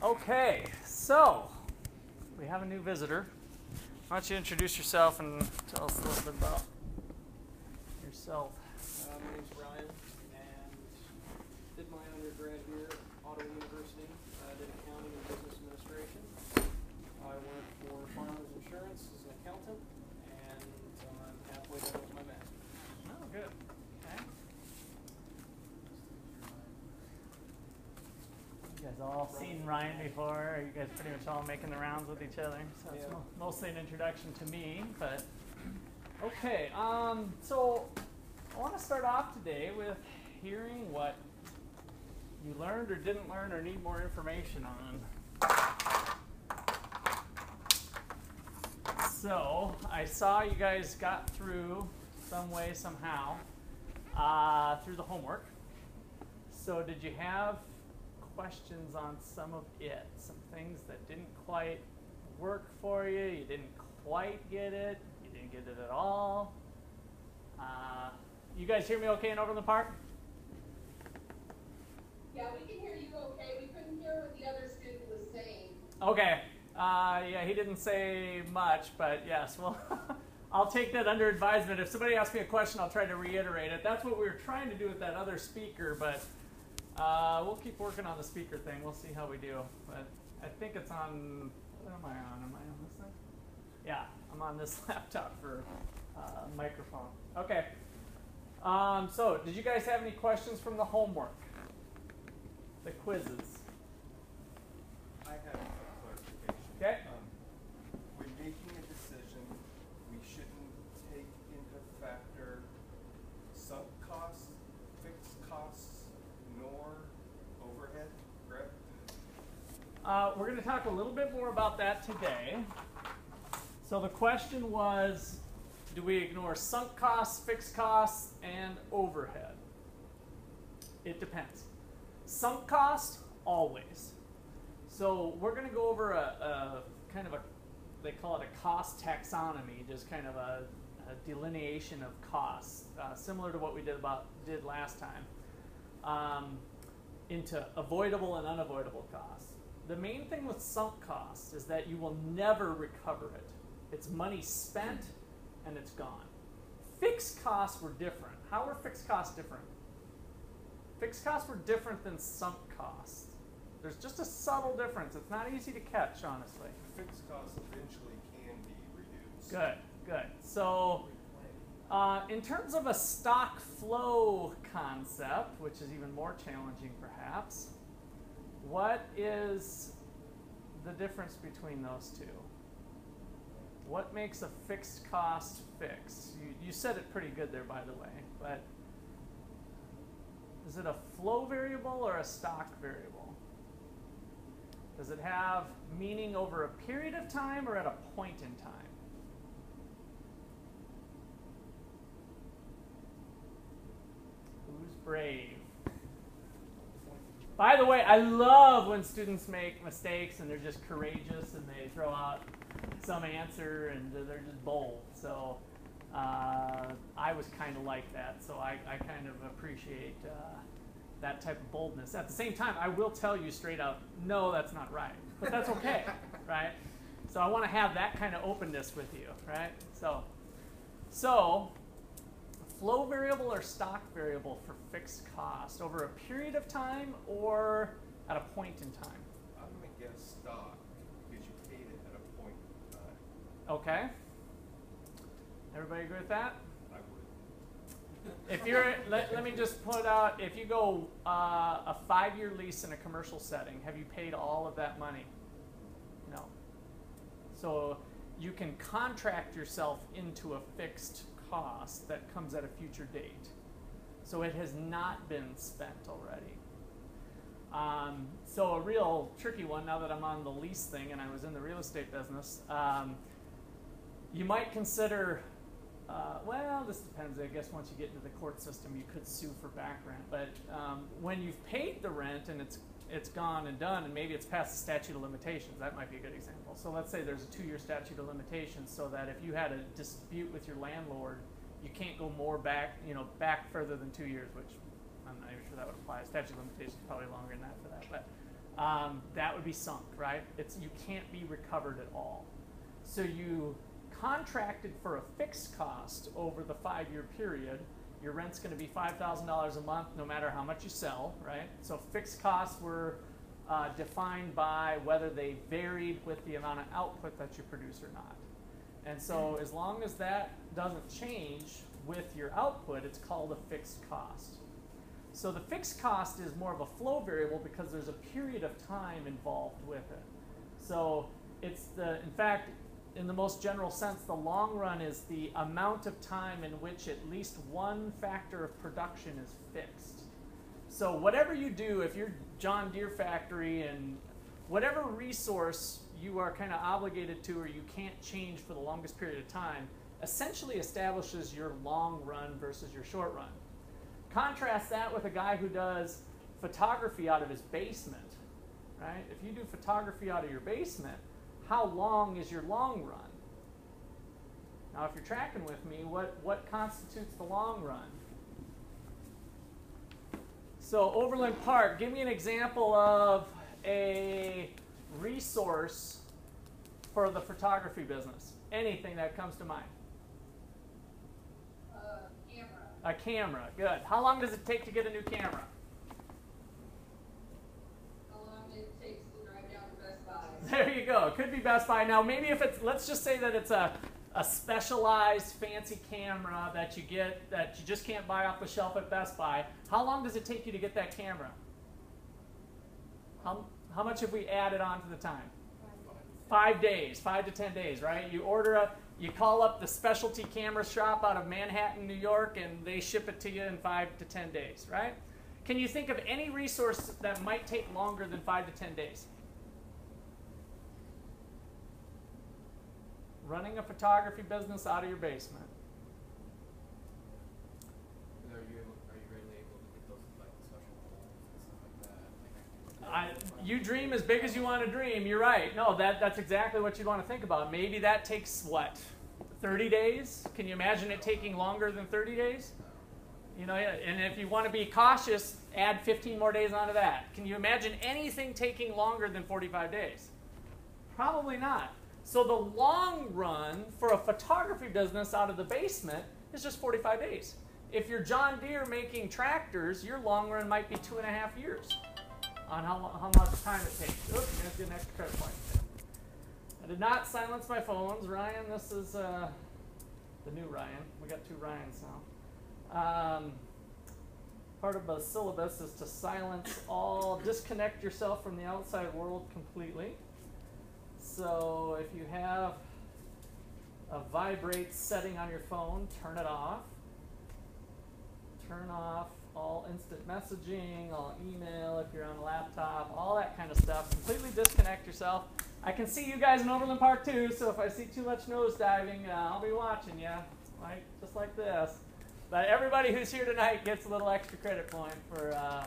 Okay, so we have a new visitor. Why don't you introduce yourself and tell us a little bit about yourself? Uh, my name's Ryan, and did my undergrad here at Ottawa University. I did accounting and business administration. I worked for Farmers Insurance as an accountant, and I'm halfway done with my master's. Oh, good. Okay. You guys all seen Ryan before? You guys pretty much all making the rounds with each other? So it's Yeah. mo- mostly an introduction to me, but okay. Um, so I want to start off today with hearing what you learned or didn't learn or need more information on. So I saw you guys got through some way somehow uh, through the homework. So did you have questions on some of it? Some things that didn't quite work for you? You didn't quite get it? You didn't get it at all? Uh, you guys hear me okay in Overland Park? Yeah, we can hear you okay. We couldn't hear what the other student was saying. Okay. Uh, yeah, he didn't say much, but yes, well, I'll take that under advisement. If somebody asks me a question, I'll try to reiterate it. That's what we were trying to do with that other speaker, but uh, we'll keep working on the speaker thing. We'll see how we do. But I think it's on. What am I on? Am I on this thing? Yeah, I'm on this laptop for uh, microphone. Okay. Um, so, did you guys have any questions from the homework? The quizzes. I have a clarification. Okay. Um, When making a decision, we shouldn't take into factor sunk costs, fixed costs, nor overhead, correct? Uh, we're going to talk a little bit more about that today. So the question was, do we ignore sunk costs, fixed costs, and overhead? It depends. Sunk cost, always. So we're going to go over a, a kind of a, they call it a cost taxonomy, just kind of a, a delineation of costs, uh, similar to what we did about did last time, um, into avoidable and unavoidable costs. The main thing with sunk costs is that you will never recover it. It's money spent and it's gone. Fixed costs were different. How were fixed costs different? Fixed costs were different than sunk costs. There's just a subtle difference. It's not easy to catch, honestly. Fixed costs eventually can be reduced. Good, good. So, uh, in terms of a stock flow concept, which is even more challenging perhaps, what is the difference between those two? What makes a fixed cost fixed? You, you said it pretty good there, by the way, but is it a flow variable or a stock variable? Does it have meaning over a period of time or at a point in time? Who's brave? By the way, I love when students make mistakes and they're just courageous and they throw out some answer and they're just bold. So uh, I was kind of like that. So I, I kind of appreciate uh, that type of boldness. At the same time, I will tell you straight out, no, that's not right. But that's okay, right? So I want to have that kind of openness with you, right? So, so flow variable or stock variable for fixed cost over a period of time or at a point in time? I'm gonna guess stock, because you paid it at a point in time. Okay. Everybody agree with that? I would. If you're, let, let me just put out, if you go uh, a five-year lease in a commercial setting, have you paid all of that money? No. So you can contract yourself into a fixed cost that comes at a future date. So it has not been spent already. Um, so a real tricky one, now that I'm on the lease thing and I was in the real estate business, um, you might consider uh, well, this depends. I guess once you get into the court system, you could sue for back rent. But um, when you've paid the rent and it's it's gone and done, and maybe it's past the statute of limitations, that might be a good example. So let's say there's a two-year statute of limitations, so that if you had a dispute with your landlord, you can't go more back, you know, back further than two years, which I'm not even sure that would apply. Statute of limitations is probably longer than that for that. But um, that would be sunk, right? It's you can't be recovered at all. So you contracted for a fixed cost over the five-year period. Your rent's going to be five thousand dollars a month, no matter how much you sell, right? So fixed costs were uh, defined by whether they varied with the amount of output that you produce or not. And so as long as that doesn't change with your output, it's called a fixed cost. So the fixed cost is more of a flow variable because there's a period of time involved with it. So it's the, in fact, in the most general sense, the long run is the amount of time in which at least one factor of production is fixed. So whatever you do, if you're John Deere factory and whatever resource you are kind of obligated to or you can't change for the longest period of time, essentially establishes your long run versus your short run. Contrast that with a guy who does photography out of his basement, right? If you do photography out of your basement, how long is your long run? Now, if you're tracking with me, what, what constitutes the long run? So, Overland Park, give me an example of a resource for the photography business. Anything that comes to mind. Uh, camera. A camera, good. How long does it take to get a new camera? How long it takes to drive down to Best Buy. There you go. It could be Best Buy. Now, maybe if it's, let's just say that it's a, a specialized fancy camera that you get that you just can't buy off the shelf at Best Buy. How long does it take you to get that camera? How, how much have we added on to the time? Five days, five to ten days, right? You order a, you call up the specialty camera shop out of Manhattan, New York, and they ship it to you in five to ten days, right? Can you think of any resource that might take longer than five to ten days? Running a photography business out of your basement. Are you are you readily able to get those like special holes and stuff like that? I, you dream as big as you want to dream. You're right. No, that, that's exactly what you'd want to think about. Maybe that takes what, 30 days? Can you imagine it taking longer than 30 days? You know, and if you want to be cautious, add 15 more days onto that. Can you imagine anything taking longer than 45 days? Probably not. So the long run for a photography business out of the basement is just 45 days. If you're John Deere making tractors, your long run might be two and a half years on how, how much time it takes. Oops, I'm going to get an extra credit point. I did not silence my phones. Ryan, this is uh, the new Ryan. We got two Ryans now. Um, part of the syllabus is to silence all, disconnect yourself from the outside world completely. So if you have a vibrate setting on your phone, turn it off. Turn off all instant messaging, all email if you're on a laptop, all that kind of stuff. Completely disconnect yourself. I can see you guys in Overland Park too, so if I see too much nose diving, uh, I'll be watching you, like just like this. But everybody who's here tonight gets a little extra credit point for uh,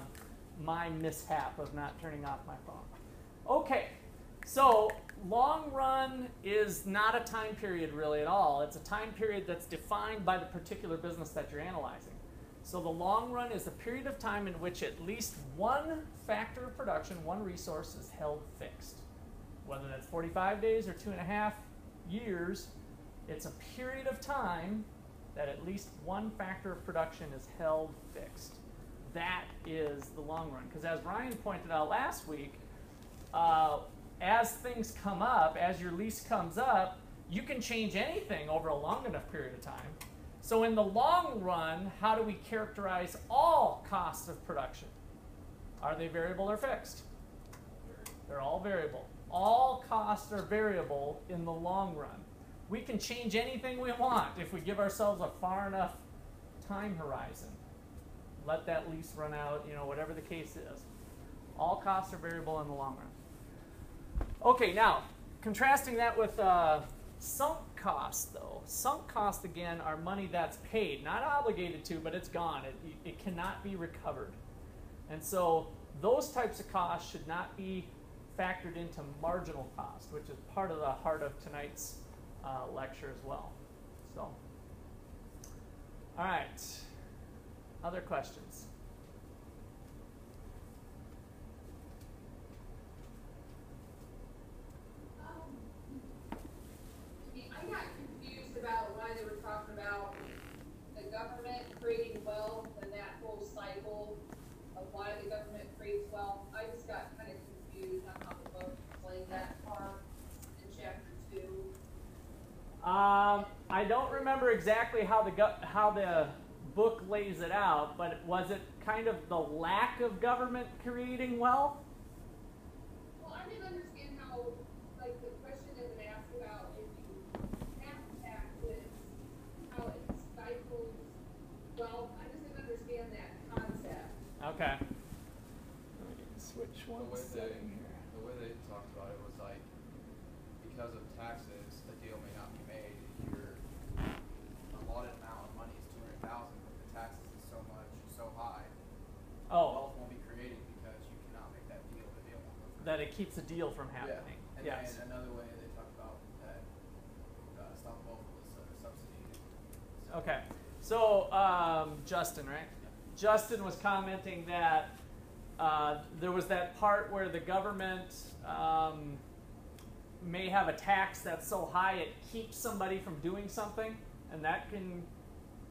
my mishap of not turning off my phone. Okay, so long run is not a time period really at all. It's a time period that's defined by the particular business that you're analyzing. So the long run is a period of time in which at least one factor of production, one resource, is held fixed. Whether that's 45 days or two and a half years, it's a period of time that at least one factor of production is held fixed. That is the long run. Because as Ryan pointed out last week, uh, as things come up, as your lease comes up, you can change anything over a long enough period of time. So, in the long run, how do we characterize all costs of production? Are they variable or fixed? They're all variable. All costs are variable in the long run. We can change anything we want if we give ourselves a far enough time horizon. Let that lease run out, you know, whatever the case is. All costs are variable in the long run. Okay, now, contrasting that with uh, sunk costs, though. Sunk costs, again, are money that's paid, not obligated to, but it's gone. It, it cannot be recovered. And so those types of costs should not be factored into marginal cost, which is part of the heart of tonight's uh, lecture as well. So, all right. Other questions? about why they were talking about the government creating wealth and that whole cycle of why the government creates wealth. I just got kind of confused on how the book played that part in chapter two. Um, I don't remember exactly how the how the book lays it out, but was it kind of the lack of government creating wealth? Well, I didn't understand how keeps a deal from Yeah. And yes. then another way they talk about that, uh, stop was uh, subsidy. So- Okay. So um, Justin, right? Justin was commenting that uh, there was that part where the government um, may have a tax that's so high it keeps somebody from doing something, and that can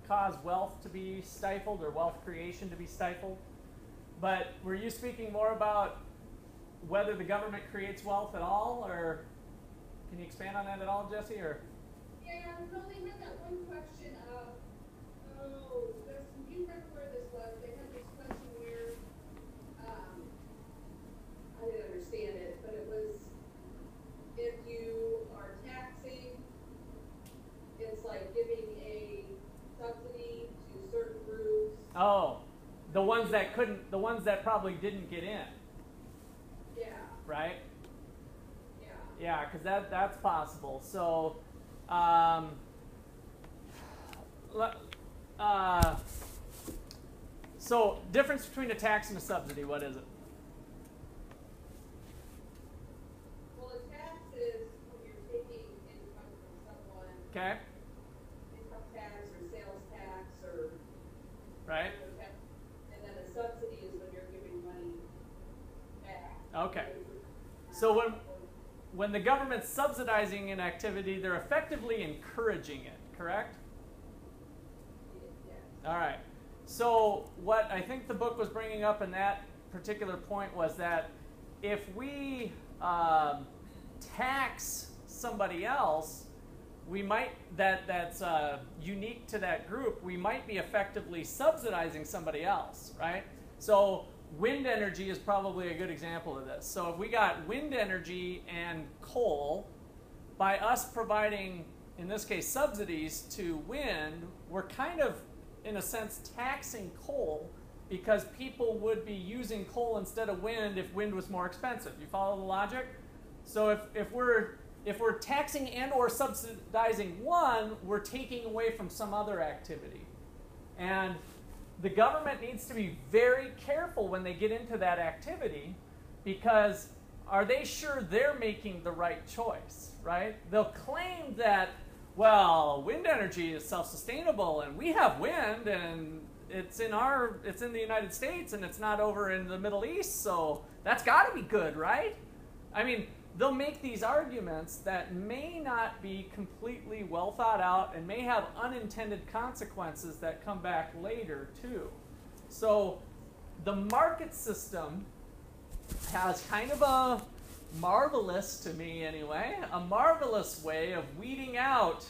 cause wealth to be stifled or wealth creation to be stifled. But were you speaking more about whether the government creates wealth at all, or can you expand on that at all, Jesse? Or Yeah, no, they had that one question of, oh, do you remember where this was? They had this question where, um, I didn't understand it, but it was, if you are taxing, it's like giving a subsidy to certain groups. Oh, the ones that couldn't, the ones that probably didn't get in, Yeah, right? yeah. Yeah, because that that's possible. So, um, uh, so difference between a tax and a subsidy. What is it? Well, a tax is when you're taking income from someone, Okay, income tax or sales tax or right? And then a subsidy is when you're giving money back. Okay. So when when the government's subsidizing an activity, they're effectively encouraging it. Correct? Yeah. All right. So, what I think the book was bringing up in that particular point was that if we um, tax somebody else, we might that that's uh, unique to that group. We might be effectively subsidizing somebody else, right? So, wind energy is probably a good example of this. So, if we got wind energy and coal, by us providing, in this case, subsidies to wind, we're kind of, in a sense, taxing coal because people would be using coal instead of wind if wind was more expensive. You follow the logic? So if, if we're if we're taxing and or subsidizing one, we're taking away from some other activity. And the government needs to be very careful when they get into that activity because are they sure they're making the right choice, right? They'll claim that, well, wind energy is self-sustainable and we have wind and it's in our it's in the United States and it's not over in the Middle East, so that's got to be good, right? I mean, they'll make these arguments that may not be completely well thought out and may have unintended consequences that come back later, too. So, the market system has kind of a marvelous, to me anyway, a marvelous way of weeding out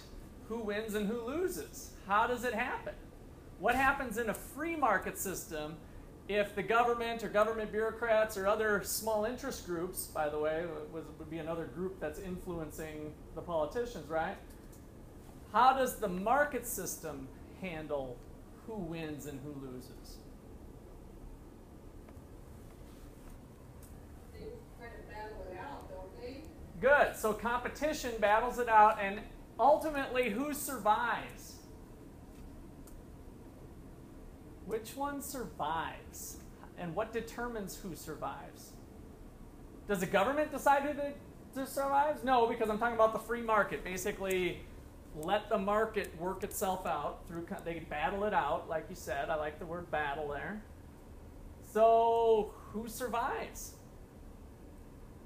who wins and who loses. How does it happen? What happens in a free market system if the government or government bureaucrats or other small interest groups, by the way, was, would be another group that's influencing the politicians, right? How does the market system handle who wins and who loses? They kind of battle it out, don't they? Good. So competition battles it out, and ultimately, who survives? Which one survives? And what determines who survives? Does the government decide who to survives? No, because I'm talking about the free market. Basically, let the market work itself out through. They battle it out, like you said. I like the word battle there. So, who survives?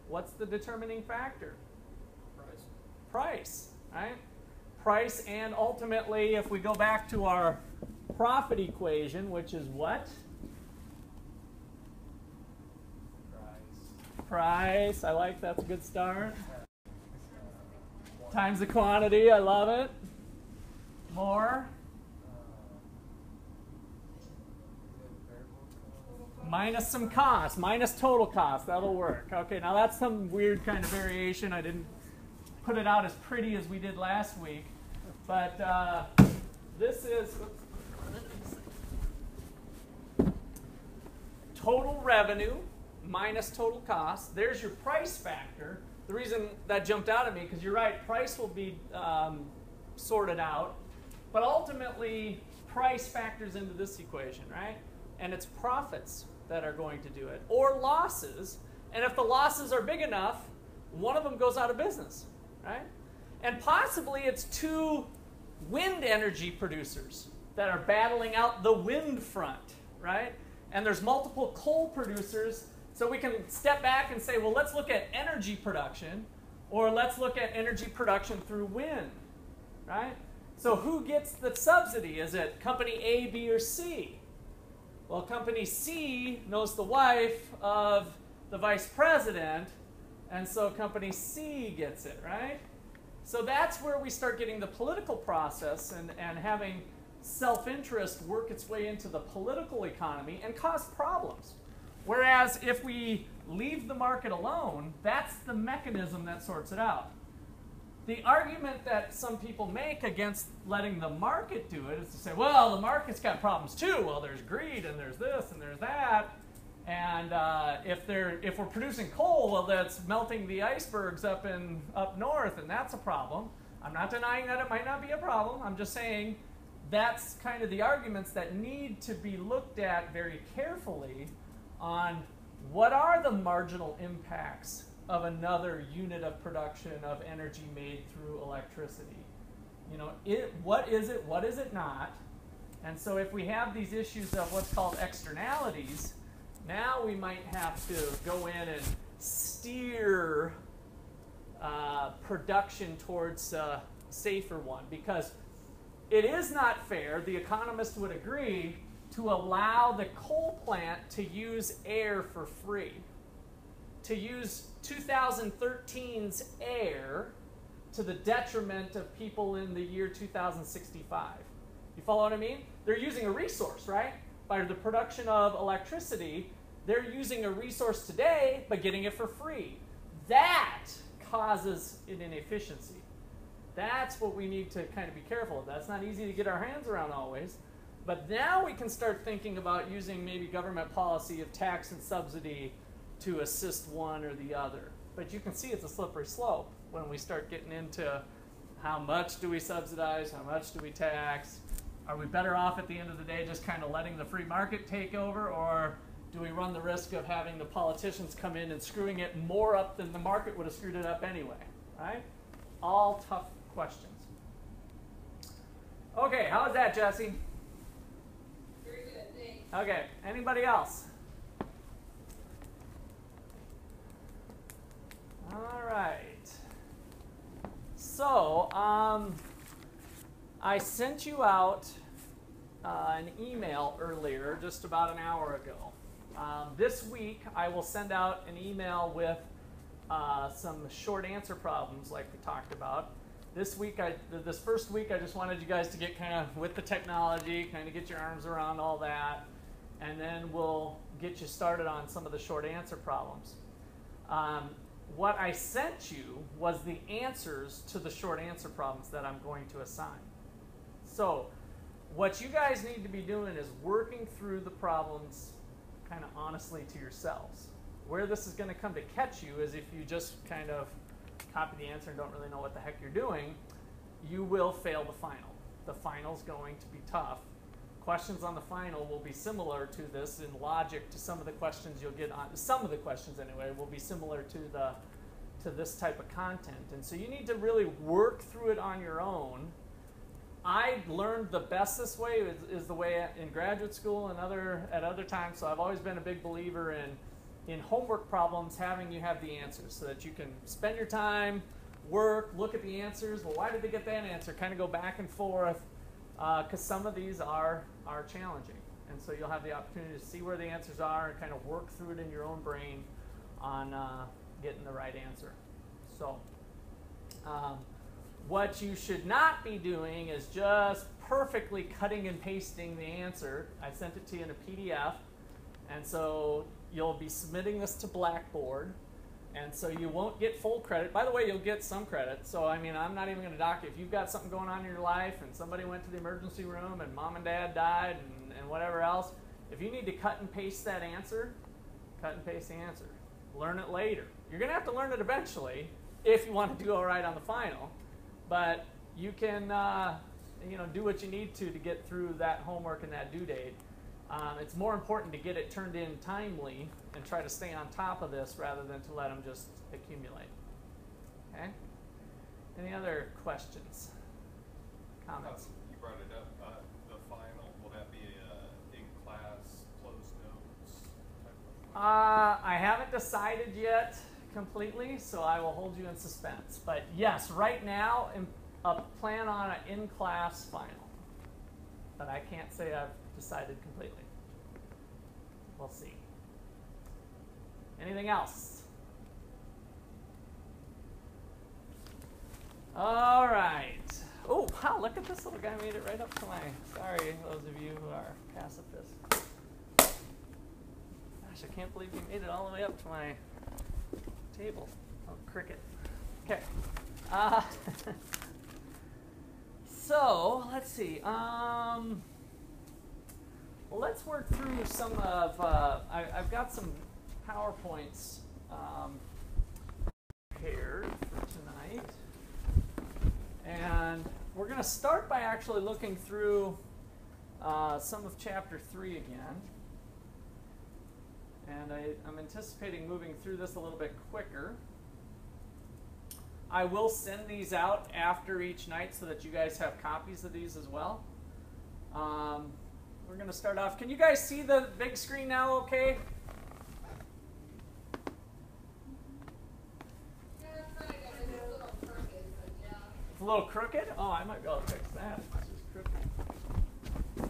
What's the determining factor? Price. price, right? Price and ultimately, if we go back to our profit equation, which is what? Price. Price. I like that's a good start. Times the quantity. I love it. More. Minus some cost, minus total cost. That'll work. Okay, now that's some weird kind of variation. I didn't put it out as pretty as we did last week. But uh, this is total revenue minus total cost. There's your price factor. The reason that jumped out at me, because you're right, price will be um, sorted out. But ultimately, price factors into this equation, right? And it's profits that are going to do it, or losses. And if the losses are big enough, one of them goes out of business, right? And possibly it's two wind energy producers that are battling out the wind front, right? And there's multiple coal producers, so we can step back and say, well, let's look at energy production, or let's look at energy production through wind, right? So who gets the subsidy? Is it company A, B, or C? Well, company C knows the wife of the vice president, and so company C gets it, right? So that's where we start getting the political process and, and having self interest work its way into the political economy and cause problems. Whereas if we leave the market alone, that's the mechanism that sorts it out. The argument that some people make against letting the market do it is to say, well, the market's got problems too. Well, there's greed and there's this and there's that. And uh, if they're if we're producing coal, well, that's melting the icebergs up in up north, and that's a problem. I'm not denying that it might not be a problem. I'm just saying that's kind of the arguments that need to be looked at very carefully on what are the marginal impacts of another unit of production of energy made through electricity. You know, it, what is it, what is it not? And so if we have these issues of what's called externalities, now we might have to go in and steer uh, production towards a safer one because it is not fair, the economist would agree, to allow the coal plant to use air for free. To use 2013's air to the detriment of people in the year 2065. You follow what I mean? They're using a resource, right? By the production of electricity, they're using a resource today, but getting it for free. That causes an inefficiency. That's what we need to kind of be careful of. That's not easy to get our hands around always. But now we can start thinking about using maybe government policy of tax and subsidy to assist one or the other. But you can see it's a slippery slope when we start getting into how much do we subsidize, how much do we tax. Are we better off at the end of the day just kind of letting the free market take over, or do we run the risk of having the politicians come in and screwing it more up than the market would have screwed it up anyway? Right? All tough questions. Okay, how is that, Jesse? Very good, thanks. Okay, anybody else? All right. So, um, I sent you out uh, an email earlier, just about an hour ago. Um, this week, I will send out an email with uh, some short answer problems, like we talked about. This week, I this first week, I just wanted you guys to get kind of with the technology, kind of get your arms around all that, and then we'll get you started on some of the short answer problems. Um, what I sent you was the answers to the short answer problems that I'm going to assign. So, what you guys need to be doing is working through the problems kind of honestly to yourselves. Where this is going to come to catch you is if you just kind of copy the answer and don't really know what the heck you're doing, you will fail the final. The final's going to be tough. Questions on the final will be similar to this in logic to some of the questions you'll get on some of the questions anyway will be similar to the to this type of content. And so you need to really work through it on your own. I learned the best this way is, is the way in graduate school and other at other times. So I've always been a big believer in in homework problems having you have the answers so that you can spend your time, work, look at the answers. Well, why did they get that answer? Kind of go back and forth because uh, some of these are are challenging, and so you'll have the opportunity to see where the answers are and kind of work through it in your own brain on uh, getting the right answer. So. Um, What you should not be doing is just perfectly cutting and pasting the answer. I sent it to you in a PDF. And so you'll be submitting this to Blackboard. And so you won't get full credit. By the way, you'll get some credit. So, I mean, I'm not even going to dock. If you've got something going on in your life and somebody went to the emergency room and mom and dad died and, and whatever else, if you need to cut and paste that answer, cut and paste the answer. Learn it later. You're going to have to learn it eventually if you want to do all right on the final. But you can, uh, you know, do what you need to to get through that homework and that due date. Um, it's more important to get it turned in timely and try to stay on top of this rather than to let them just accumulate. Okay? Any other questions? Comments? Uh, You brought it up, uh, the final, will that be a in-class closed notes type of? Uh, I haven't decided yet completely, so I will hold you in suspense. But yes, right now, in, uh, plan on an in-class final. But I can't say I've decided completely. We'll see. Anything else? All right. Oh, wow, look at this little guy made it right up to my. Sorry, those of you who are pacifists. Gosh, I can't believe you made it all the way up to my table. Oh, cricket. Okay. Uh, so let's see. Um, let's work through some of. Uh, I, I've got some powerpoints um, prepared for tonight, and we're going to start by actually looking through uh, some of chapter three again. And I, I'm anticipating moving through this a little bit quicker. I will send these out after each night so that you guys have copies of these as well. Um, we're going to start off. Can you guys see the big screen now okay? It's a little crooked? Oh, I might be able to fix that. It's just crooked.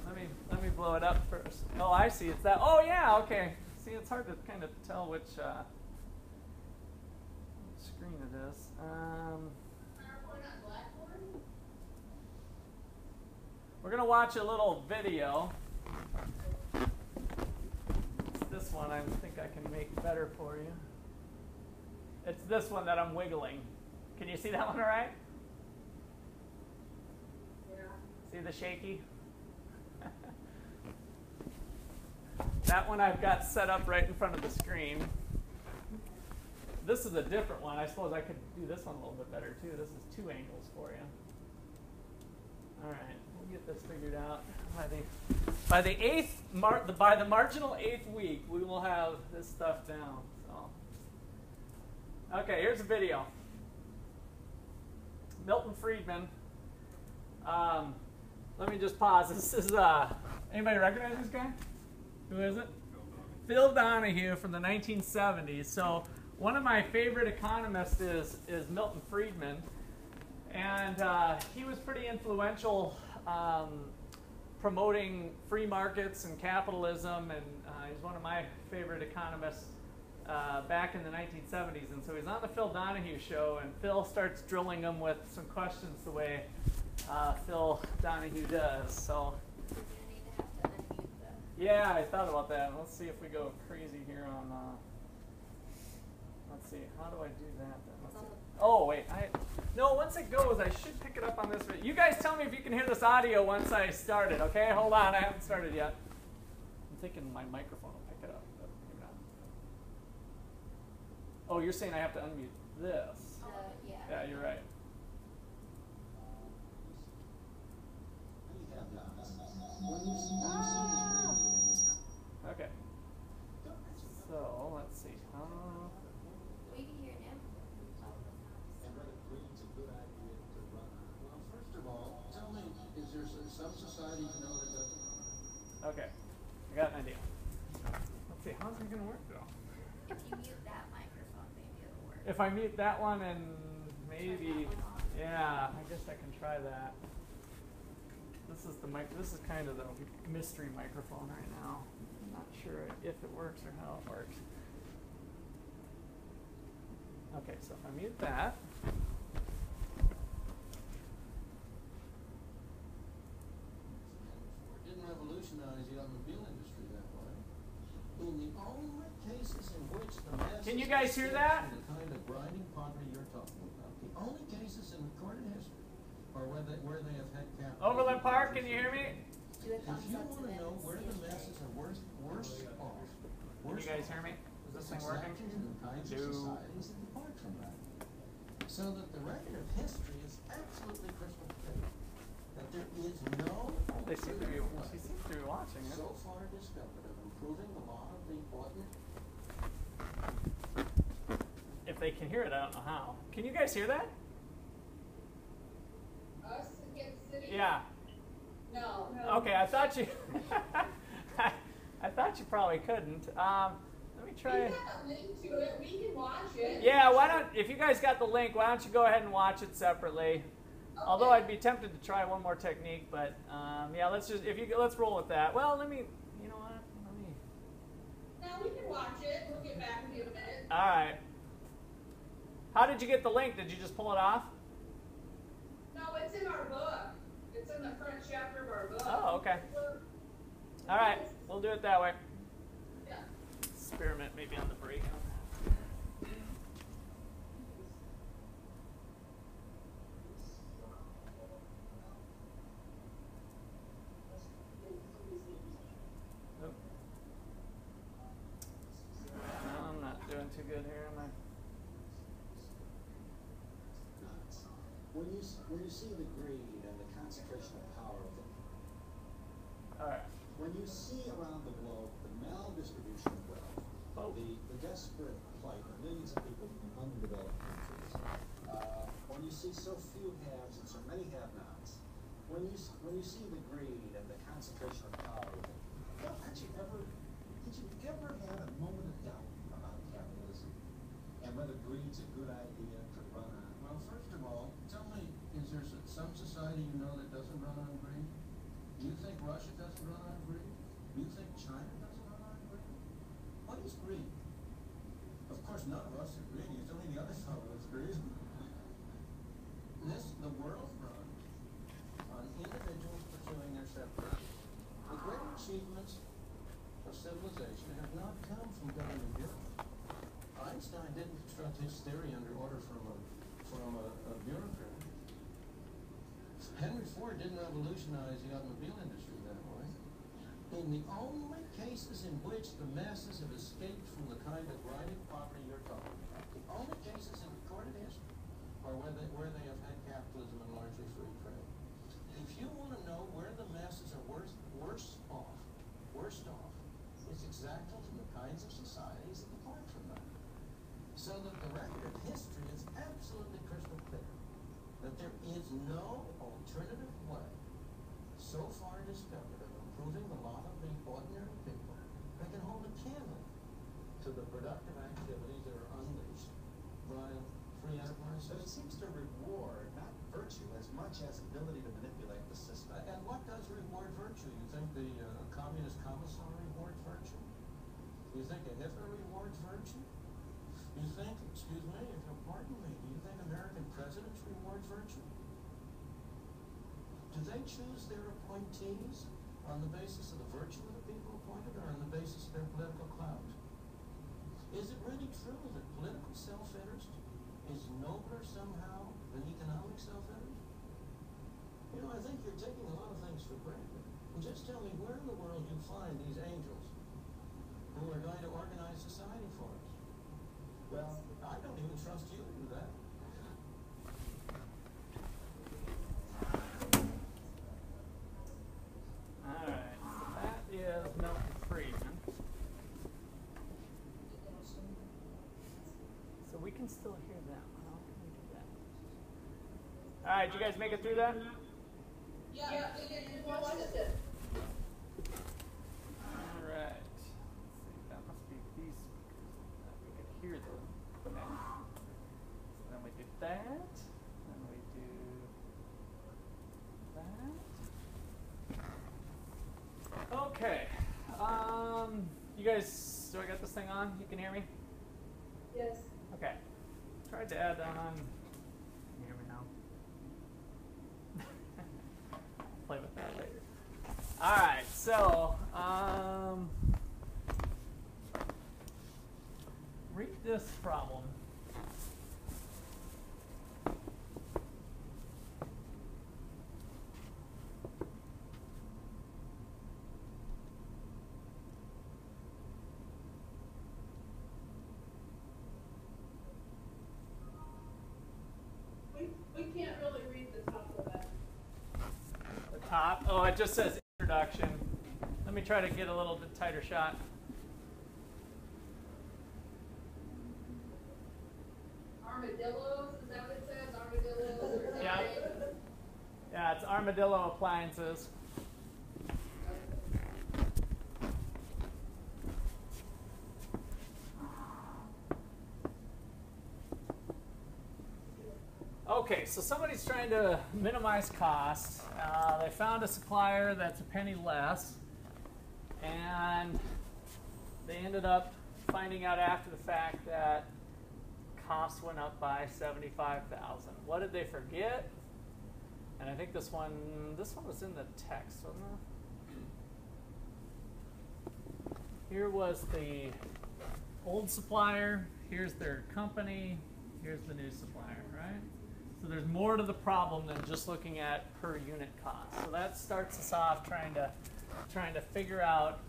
Let me let me blow it up first. Oh, I see. It's that. Oh, yeah. Okay. See, it's hard to kind of tell which uh, screen it is. Um, we're gonna watch a little video. It's this one. I think I can make better for you. It's this one that I'm wiggling. Can you see that one all right? Yeah. See the shaky? that one I've got set up right in front of the screen. This is a different one. I suppose I could do this one a little bit better too. This is two angles for you. All right, get this figured out. By the, by the eighth, mar- the, by the marginal eighth week, we will have this stuff down. So, okay, here's a video. Milton Friedman. Um, let me just pause. This is uh, anybody recognize this guy? Who is it? Phil Donahue from the 1970s. So one of my favorite economists is is Milton Friedman, and uh, he was pretty influential um, promoting free markets and capitalism, and uh, he's one of my favorite economists uh, back in the 1970s. And so he's on the Phil Donahue show, and Phil starts drilling him with some questions the way uh, Phil Donahue does. So. Yeah, I thought about that. Let's see if we go crazy here on. Uh, let's see. How do I do that? Oh wait, I no. Once it goes, I should pick it up on this. You guys tell me if you can hear this audio once I start it. Okay, hold on. I haven't started yet. I'm thinking my microphone will pick it up, but maybe not. Oh, you're saying I have to unmute this? Uh, yeah. Yeah, you're right. Okay. gonna work though. If you mute that microphone, maybe it'll work. If I mute that one and maybe, yeah, I guess I can try that. This is the mic. This is kind of the mystery microphone right now. I'm not sure if it works or how it works. Okay, so if I mute that. Didn't revolutionize can you guys hear that? The kind of grinding poverty you're talking about, the only cases in recorded history are where they, where they have had capital. Overland Park, can you hear me? Do If you wanna know where the if masses are worse, worse off, Can worse you guys off, hear me? Is this thing working? in the kinds of societies that depart from that. So that the record of history is absolutely crystal clear, that there is no They seem to be. alternative way She seems to be watching so far discovered of improving the law of the ordinary If they can hear it, I don't know how. Can you guys hear that? Us against city? Yeah. No, no. Okay, I thought you. I thought you probably couldn't. Um, let me try. We try. have a link to it, we can watch it. Yeah, why don't if you guys got the link, why don't you go ahead and watch it separately? Although I'd be tempted to try one more technique, but um, yeah, let's just if you let's roll with that. Well, let me. You know what? Let me. No, we can watch it, we'll get back with you in a minute. All right. How did you get the link? Did you just pull it off? No, it's in our book, it's in the front chapter of our book. Oh, okay. All right, we'll do it that way. Yeah. Experiment maybe on the break. Nope. No, I'm not doing too good here, am I? When you, s- when you see the greed and the concentration of power of the, All right. when you see around the globe the maldistribution of wealth, Oh. the, the desperate plight of millions of people in underdeveloped countries, uh, when you see so few haves and so many have-nots, when you, when you see the greed and the concentration of power, well, haven't you ever, did you ever have a moment of doubt about capitalism and whether greed's a good idea to run on? Well, first of all, tell is some society you know that doesn't run on greed? Do you think Russia doesn't run on greed? Do you think China doesn't run on greed? What is greed? Of course, none of us are greedy, it's only the other fellow that's greedy. This, the world runs on individuals pursuing their separate. The great achievements of civilization have not come from government bureaucracy. Einstein didn't construct his theory under order from a, from a, a bureaucrat. Henry Ford didn't revolutionize the automobile industry that way. In the only cases in which the masses have escaped from the kind of grinding poverty you're talking about, the only cases in recorded history are where they, where they have had capitalism and largely free trade. If you want to know where the masses are worse, worse off, worst off, it's exactly from the kinds of societies that depart from that. So that the record of history is absolutely crystal clear that there is no alternative way so far discovered of improving the lot of the ordinary people they can hold a candle to the productive activities that are unleashed by free enterprise But it seems to reward not virtue as much as ability to manipulate the system. And what does reward virtue? You think the uh, communist commissar rewards virtue? You think a Hitler rewards virtue? You think, excuse me, if you'll pardon me, do you think American presidents reward virtue? Do they choose their appointees on the basis of the virtue of the people appointed or on the basis of their political clout? Is it really true that political self-interest is nobler somehow than economic self-interest? You know, I think you're taking a lot of things for granted. And just tell me where in the world you find these angels who are going to organize society for us. Well, I don't even trust you to do that. All right. So that is Milton Friedman. So we can still hear them. How can we do that? All right, did you guys make it through that? Yeah, yeah, we did, we watched it. All right. That must be these speakers we could hear them. Okay. So then we do that. Then we do that. Okay. Um, you guys, do I got this thing on? You can hear me? Yes. Okay. Tried to add on. Can you hear me now? Play with that later. All right. So this problem. We, we can't really read the top of that. The top. Oh, it just says introduction. Let me try to get a little bit tighter shot. Armadillos, is that what it says? Armadillos Yeah. Yeah, it's Armadillo Appliances. Okay, so somebody's trying to minimize cost. Uh, they found a supplier that's a penny less, and they ended up finding out after the fact that costs went up by seventy-five thousand. What did they forget? And I think this one, this one was in the text, wasn't it? Here was the old supplier. Here's their company. Here's the new supplier? So there's more to the problem than just looking at per unit cost. So that starts us off trying to trying to figure out,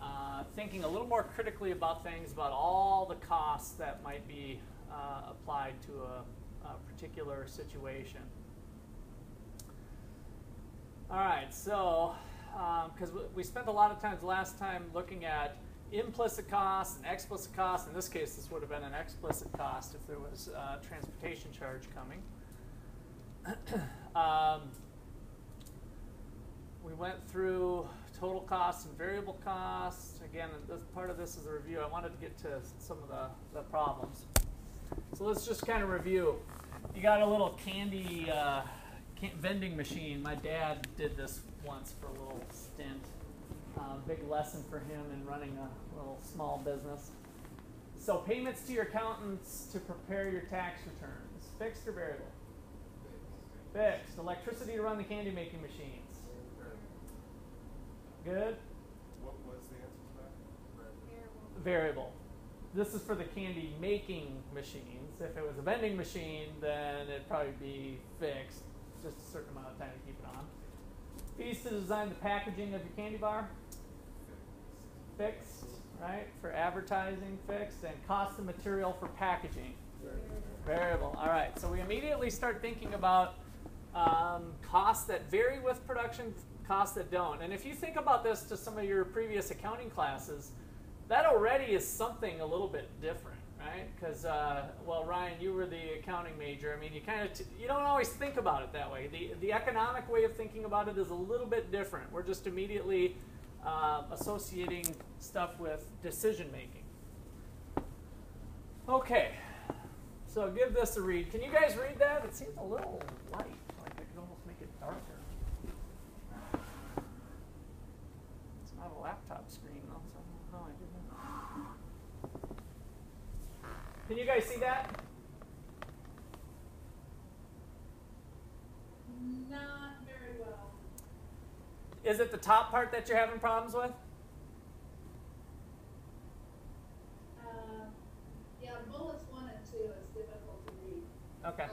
uh, thinking a little more critically about things, about all the costs that might be uh, applied to a, a particular situation. All right, so because we spent a lot of times last time looking at implicit costs and explicit costs. In this case, this would have been an explicit cost if there was a transportation charge coming. um, we went through total costs and variable costs. Again, this, part of this is a review. I wanted to get to some of the, the problems. So let's just kind of review. You got a little candy uh, can- vending machine. My dad did this once for a little stint. Uh, big lesson for him in running a little small business. So payments to your accountants to prepare your tax returns, fixed or variable? Fixed. Electricity to run the candy making machines. Good. What was the answer to that? Variable. This is for the candy making machines. If it was a vending machine, then it'd probably be fixed, just a certain amount of time to keep it on. Fees to design the packaging of your candy bar, fixed, right? For advertising, fixed, and cost of material for packaging, variable. All right, so we immediately start thinking about um, costs that vary with production, costs that don't. And if you think about this to some of your previous accounting classes, that already is something a little bit different, right? Because, uh, well, Ryan, you were the accounting major. I mean, you kind of you don't always think about it that way. The the economic way of thinking about it is a little bit different. We're just immediately uh, associating stuff with decision making. Okay, so give this a read. Can you guys read that? It seems a little light. Like I could almost make it darker. It's not a laptop screen though, so I don't know how I did that. Can you guys see that? Not very well. Is it the top part that you're having problems with? Uh, yeah, bullets one and two is difficult to read. Okay.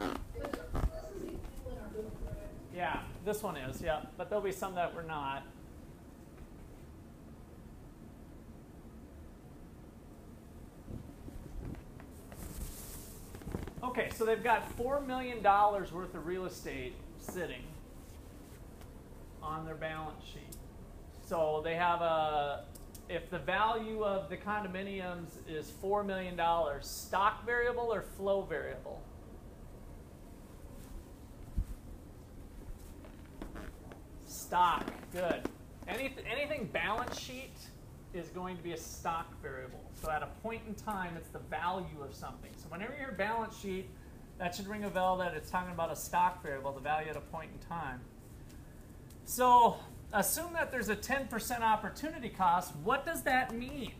Uh, But this is equal in our book, right? Yeah, this one is, yeah. But there'll be some that we're not. Okay, so they've got $4 million worth of real estate sitting on their balance sheet. So they have a, if the value of the condominiums is $4 million, stock variable or flow variable? Stock, good. Any, anything balance sheet is going to be a stock variable. So at a point in time, it's the value of something. So whenever you hear balance sheet, that should ring a bell that it's talking about a stock variable, the value at a point in time. So assume that there's a 10% opportunity cost. What does that mean?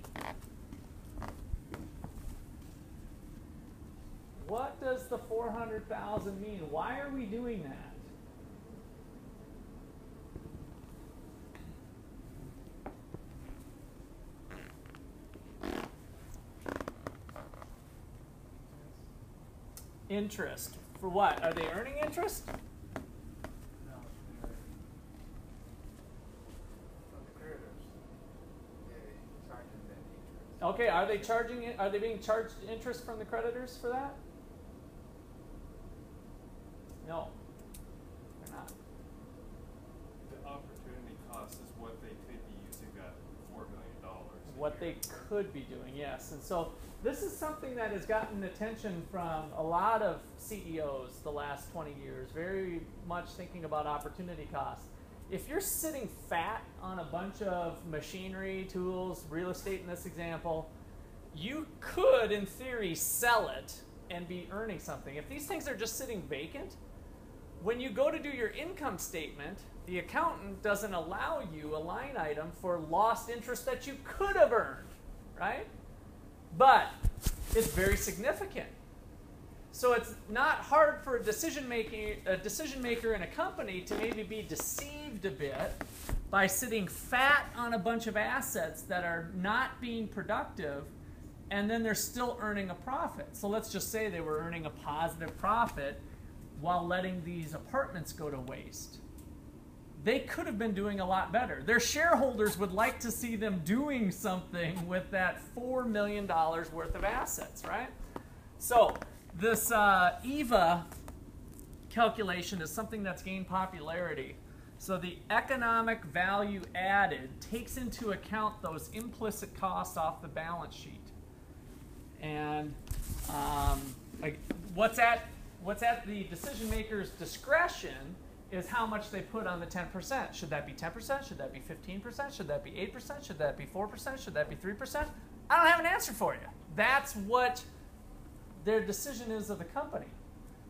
What does the 400,000 mean? Why are we doing that? Interest. For what? Are they earning interest? No, they're from the creditors. They charging them interest. Okay, are they charging it? Are they being charged interest from the creditors for that? No, they're not. The opportunity cost is what they could be using that four million dollars. What they could be doing, yes. And so this is something that has gotten attention from a lot of CEOs the last 20 years, very much thinking about opportunity costs. If you're sitting fat on a bunch of machinery, tools, real estate in this example, you could, in theory, sell it and be earning something. If these things are just sitting vacant, when you go to do your income statement, the accountant doesn't allow you a line item for lost interest that you could have earned, right? But it's very significant. So it's not hard for a decision making a decision maker in a company to maybe be deceived a bit by sitting fat on a bunch of assets that are not being productive and then they're still earning a profit. So let's just say they were earning a positive profit while letting these apartments go to waste. They could have been doing a lot better. Their shareholders would like to see them doing something with that $4 million worth of assets, right? So, this uh, EVA calculation is something that's gained popularity. So, the economic value added takes into account those implicit costs off the balance sheet. And um, like, what's at what's at the decision maker's discretion is how much they put on the 10%. Should that be 10%? Should that be 15%? Should that be 8%? Should that be 4%? Should that be 3%? I don't have an answer for you. That's what their decision is of the company.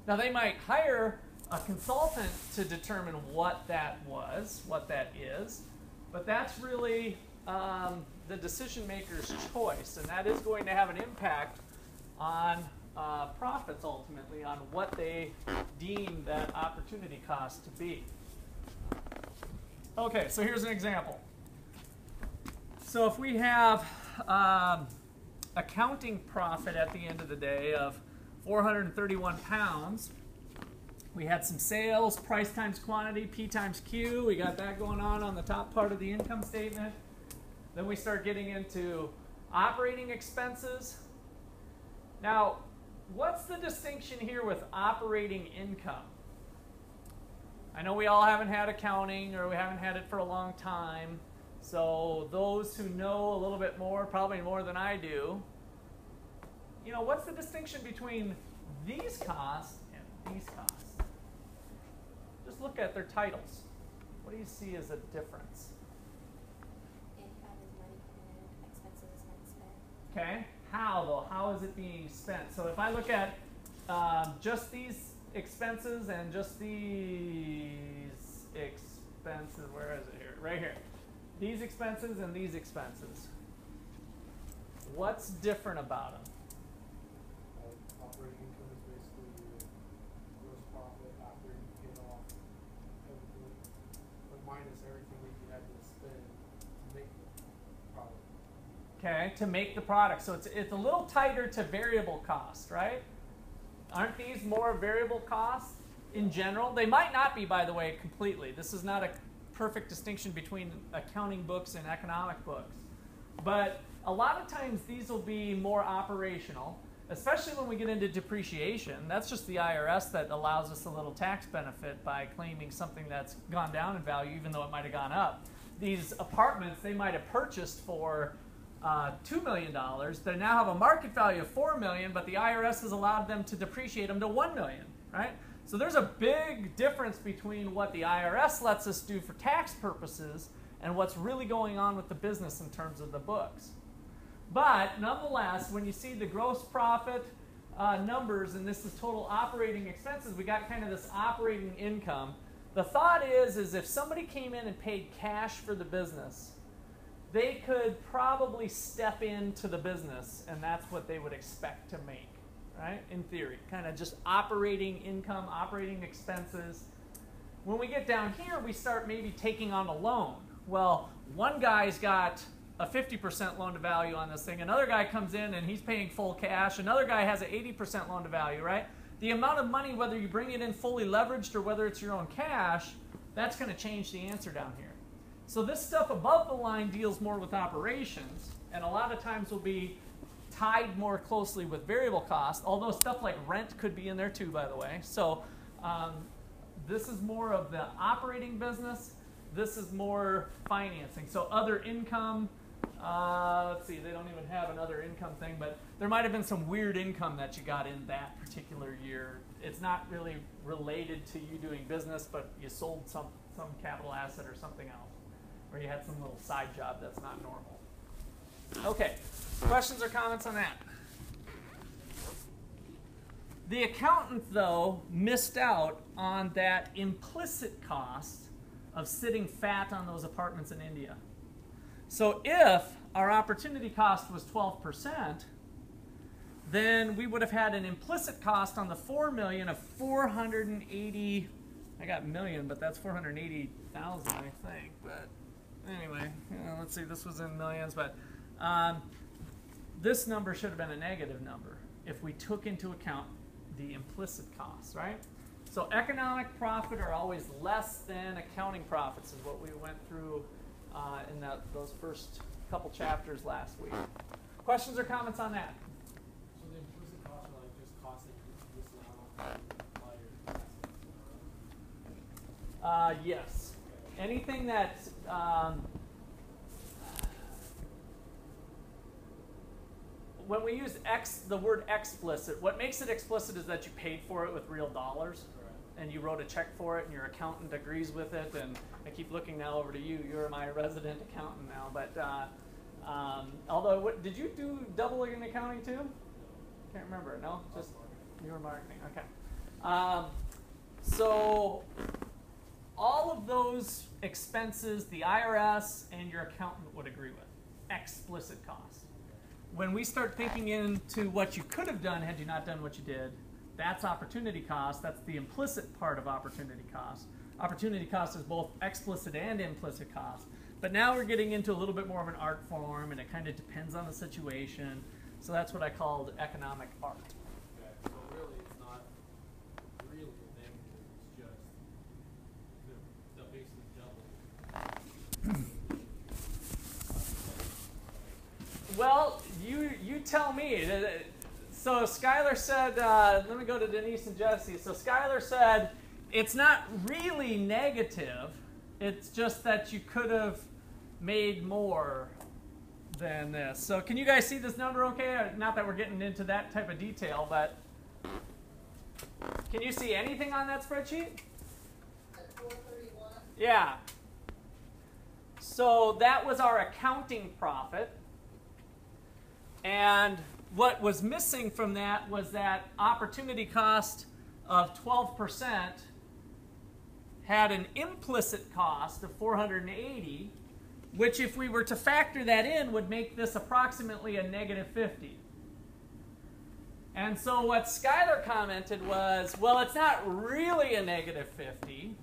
Now, they might hire a consultant to determine what that was, what that is, but that's really um, the decision maker's choice, and that is going to have an impact on uh, profits ultimately on what they deem that opportunity cost to be. Okay, so here's an example. So if we have um, accounting profit at the end of the day of 431 pounds, we had some sales, price times quantity, P times Q. We got that going on on the top part of the income statement. Then we start getting into operating expenses. Now, what's the distinction here with operating income? I know we all haven't had accounting or we haven't had it for a long time. So those who know a little bit more, probably more than I do, you know, what's the distinction between these costs and these costs? Just look at their titles. What do you see as a difference? Income is money coming in, expenses is money spent. Okay. How though? How is it being spent? So if I look at um, just these expenses and just these expenses, where is it here? Right here. These expenses and these expenses. What's different about them? Operating income is basically your gross profit after you get off minus that you had to spend to make the product. Okay, to make the product. So it's it's a little tighter to variable cost, right? Aren't these more variable costs in general? They might not be, by the way, completely. This is not a perfect distinction between accounting books and economic books. But a lot of times these will be more operational, especially when we get into depreciation. That's just the IRS that allows us a little tax benefit by claiming something that's gone down in value, even though it might have gone up. These apartments they might have purchased for uh, $2 million. They now have a market value of 4 million, but the IRS has allowed them to depreciate them to 1 million, right? So there's a big difference between what the IRS lets us do for tax purposes and what's really going on with the business in terms of the books. But nonetheless, when you see the gross profit uh, numbers, and this is total operating expenses, we got kind of this operating income. The thought is, is if somebody came in and paid cash for the business, they could probably step into the business, and that's what they would expect to make, right? In theory, kind of just operating income, operating expenses. When we get down here, we start maybe taking on a loan. Well, one guy's got a 50% loan to value on this thing. Another guy comes in and he's paying full cash. Another guy has an 80% loan to value, right? the amount of money, whether you bring it in fully leveraged or whether it's your own cash, that's going to change the answer down here. So this stuff above the line deals more with operations, and a lot of times will be tied more closely with variable cost, although stuff like rent could be in there too, by the way. So um, this is more of the operating business. This is more financing. So other income, uh, let's see, they don't even have another income thing, but there might have been some weird income that you got in that particular year. It's not really related to you doing business, but you sold some, some capital asset or something else, or you had some little side job that's not normal. Okay, questions or comments on that? The accountant, though, missed out on that implicit cost of sitting fat on those apartments in India. So if our opportunity cost was 12%, then we would have had an implicit cost on the 4 million of 480 I got million, but that's 480,000, I think. But anyway, let's see, this was in millions, but um, this number should have been a negative number if we took into account the implicit costs, right? So economic profit are always less than accounting profits is what we went through uh, in that, those first couple chapters last week. Questions or comments on that? So the implicit costs are like just costs that you just allow Uh, yes. Anything that um, when we use ex, the word explicit, what makes it explicit is that you paid for it with real dollars, and you wrote a check for it, and your accountant agrees with it. And I keep looking now over to you. You're my resident accountant now, but uh, um, although, what, did you do double in accounting too? Can't remember. No, just you were marketing. Okay. Um, so all of those expenses, the IRS and your accountant would agree with. Explicit costs when we start thinking into what you could have done had you not done what you did, that's opportunity cost. That's the implicit part of opportunity cost. Opportunity cost is both explicit and implicit cost. But now we're getting into a little bit more of an art form, and it kind of depends on the situation. So that's what I called economic art. Okay, so really it's not really negative, it's just the, the basically double. Well, you you tell me. So Skylar said, uh, let me go to Denise and Jesse. So Skylar said, it's not really negative. It's just that you could have made more than this. So can you guys see this number okay? Not that we're getting into that type of detail, but can you see anything on that spreadsheet? At four thirty-one, Yeah. So that was our accounting profit. And what was missing from that was that opportunity cost of 12% had an implicit cost of 480, which if we were to factor that in would make this approximately a negative 50. And so what Skylar commented was, well, it's not really a negative 50.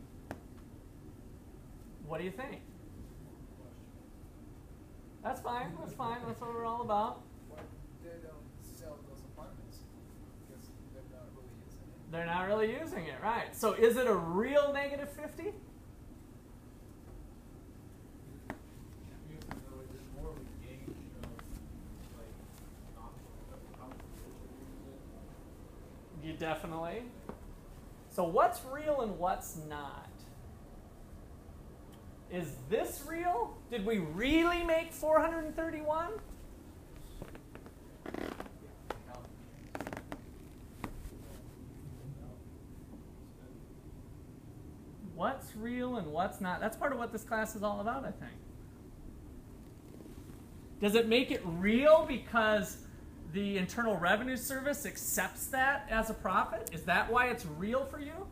What do you think? That's fine. That's fine. That's what we're all about. They don't sell those apartments? Because they're not really using it. They're not really using it, right? So is it a real negative 50? I guess in other words, it's more of a gauge of like not how much it. You definitely. So what's real and what's not? Is this real? Did we really make 431? What's real and what's not? That's part of what this class is all about, I think. Does it make it real because the Internal Revenue Service accepts that as a profit? Is that why it's real for you?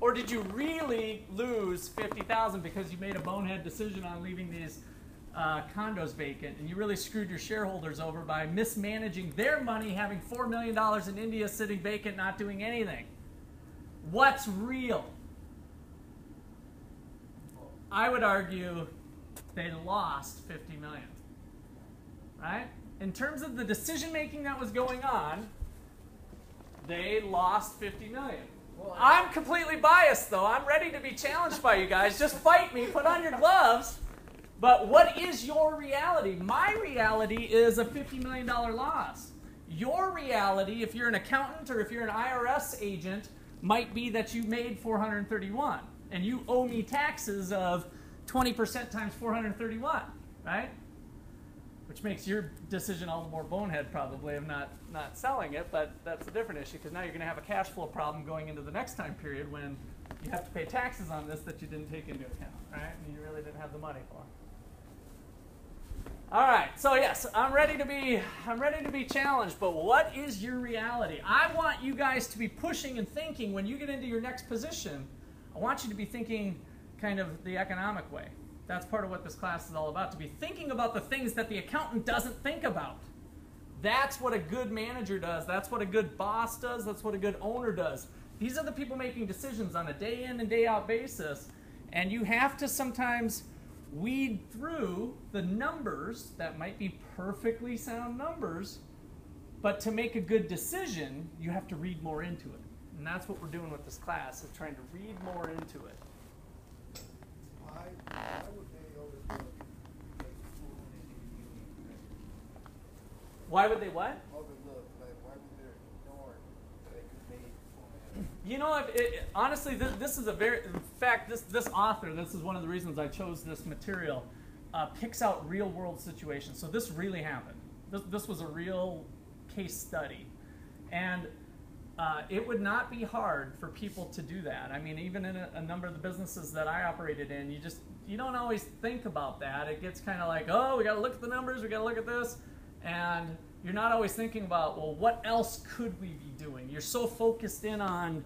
Or did you really lose 50,000 because you made a bonehead decision on leaving these uh, condos vacant and you really screwed your shareholders over by mismanaging their money, having $4 million in India sitting vacant, not doing anything? What's real? I would argue they lost 50 million. Right? in terms of the decision making that was going on, they lost 50 million. I'm completely biased though. I'm ready to be challenged by you guys. Just fight me, put on your gloves. But what is your reality? My reality is a $50 million loss. Your reality, if you're an accountant or if you're an IRS agent, might be that you made 431 and you owe me taxes of 20% times 431, right? Which makes your decision all the more bonehead probably of not, not selling it, but that's a different issue because now you're going to have a cash flow problem going into the next time period when you have to pay taxes on this that you didn't take into account, right? And you really didn't have the money for. All right, so yes, I'm ready to be I'm ready to be challenged, but what is your reality? I want you guys to be pushing and thinking when you get into your next position. I want you to be thinking kind of the economic way. That's part of what this class is all about, to be thinking about the things that the accountant doesn't think about. That's what a good manager does. That's what a good boss does. That's what a good owner does. These are the people making decisions on a day in and day out basis, and you have to sometimes weed through the numbers that might be perfectly sound numbers, but to make a good decision, you have to read more into it. And that's what we're doing with this class, is trying to read more into it. Why, why would they overlook a school in Why would they what? Overlook, like, why would they ignore that they could make full You know, it, honestly, this, this is a very, in fact, this, this author, this is one of the reasons I chose this material, uh, picks out real world situations. So this really happened. This, this was a real case study. And uh, it would not be hard for people to do that. I mean, even in a, a number of the businesses that I operated in, you just, you don't always think about that. It gets kind of like, oh, we got to look at the numbers, we got to look at this. And you're not always thinking about, well, what else could we be doing? You're so focused in on,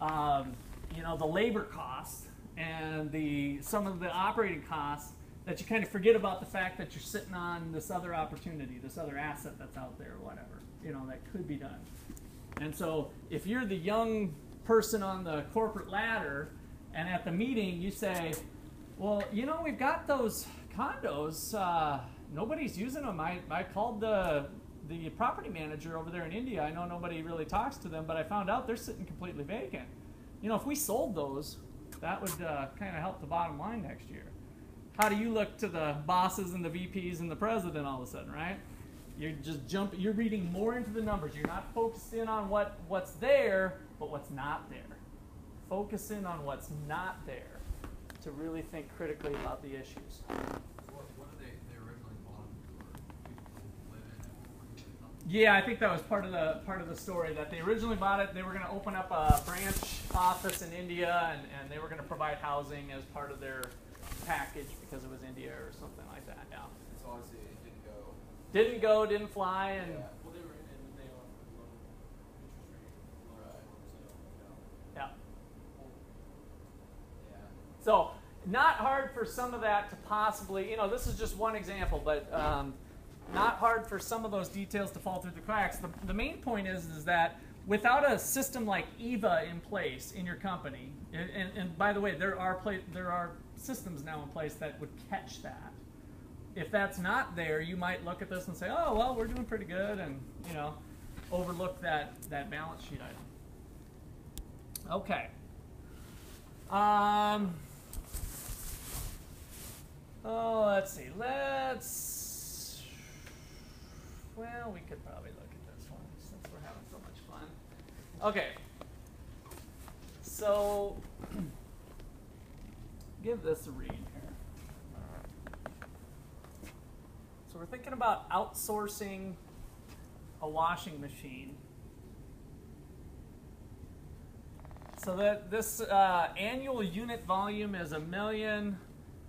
um, you know, the labor cost and the some of the operating costs that you kind of forget about the fact that you're sitting on this other opportunity, this other asset that's out there, whatever, you know, that could be done. And so, if you're the young person on the corporate ladder, and at the meeting you say, "Well, you know, we've got those condos." Uh, nobody's using them. I, I called the the property manager over there in India. I know nobody really talks to them, but I found out they're sitting completely vacant. You know, if we sold those, that would uh, kind of help the bottom line next year. How do you look to the bosses and the VPs and the president all of a sudden, right? You're just jumping. You're reading more into the numbers. You're not focused in on what what's there, but what's not there. Focus in on what's not there to really think critically about the issues. What, what did they, they originally bought them for? People to live in and work in something? Yeah, I think that was part of the part of the story that they originally bought it. They were going to open up a branch office in India, and, and they were going to provide housing as part of their package because it was India or something like that. Yeah, so obviously it didn't go. didn't go, didn't fly, and Yeah. Well, they were, and they offered low interest rate loans Right. so, yeah. Yeah. So not hard for some of that to possibly, you know, this is just one example, but um, not hard for some of those details to fall through the cracks. The, the main point is, is that without a system like EVA in place in your company, and, and, and by the way, there are there are systems now in place that would catch that. If that's not there, you might look at this and say, "Oh, well, we're doing pretty good," and you know, overlook that that balance sheet item. Okay. Um. Oh, let's see. Let's. Well, we could probably look at this one since we're having so much fun. Okay. So, give this a read here. So, we're thinking about outsourcing a washing machine. So that this uh, annual unit volume is a million.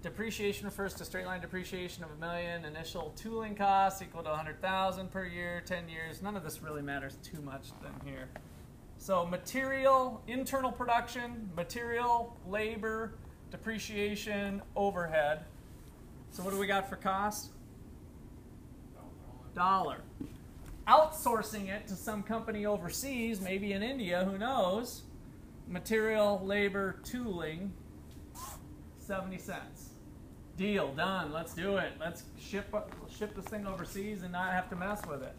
Depreciation refers to straight line depreciation of a million. Initial tooling costs equal to 100,000 per year, 10 years. None of this really matters too much then here. So material, internal production, material, labor, depreciation, overhead. So what do we got for cost? Dollar. Outsourcing it to some company overseas, maybe in India, who knows? Material, labor, tooling, 70 cents. Deal done. Let's do it. Let's ship ship this thing overseas and not have to mess with it.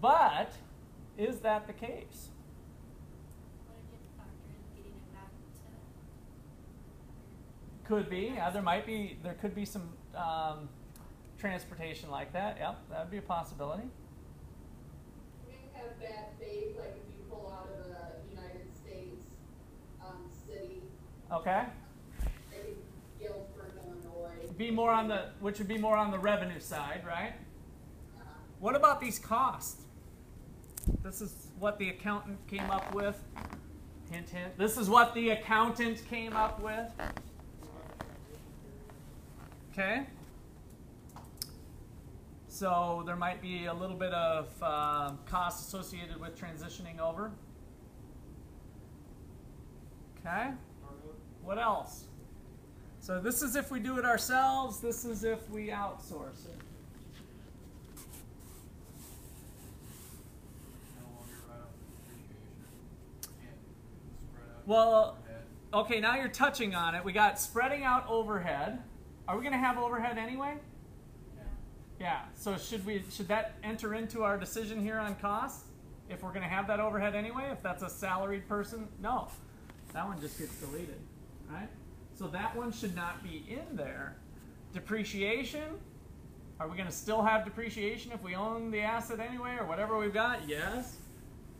But is that the case? What if you have to factor in getting it back to? Could be. Yeah, there might be. There could be some um, transportation like that. Yep, that would be a possibility. You have bad faith, like if you pull out of a United States, um, city, Okay. Be more on the, which would be more on the revenue side, right? What about these costs? This is what the accountant came up with. Hint, hint. This is what the accountant came up with. Okay. So there might be a little bit of uh, cost associated with transitioning over. Okay. What else? So this is if we do it ourselves. This is if we outsource it. No longer run out depreciation. Can't spread out. Well, okay, now you're touching on it. We got spreading out overhead. Are we going to have overhead anyway? Yeah. Yeah. So should we should that enter into our decision here on cost? If we're going to have that overhead anyway, if that's a salaried person, no, that one just gets deleted, right? So that one should not be in there. Depreciation. Are we going to still have depreciation if we own the asset anyway, or whatever we've got? Yes.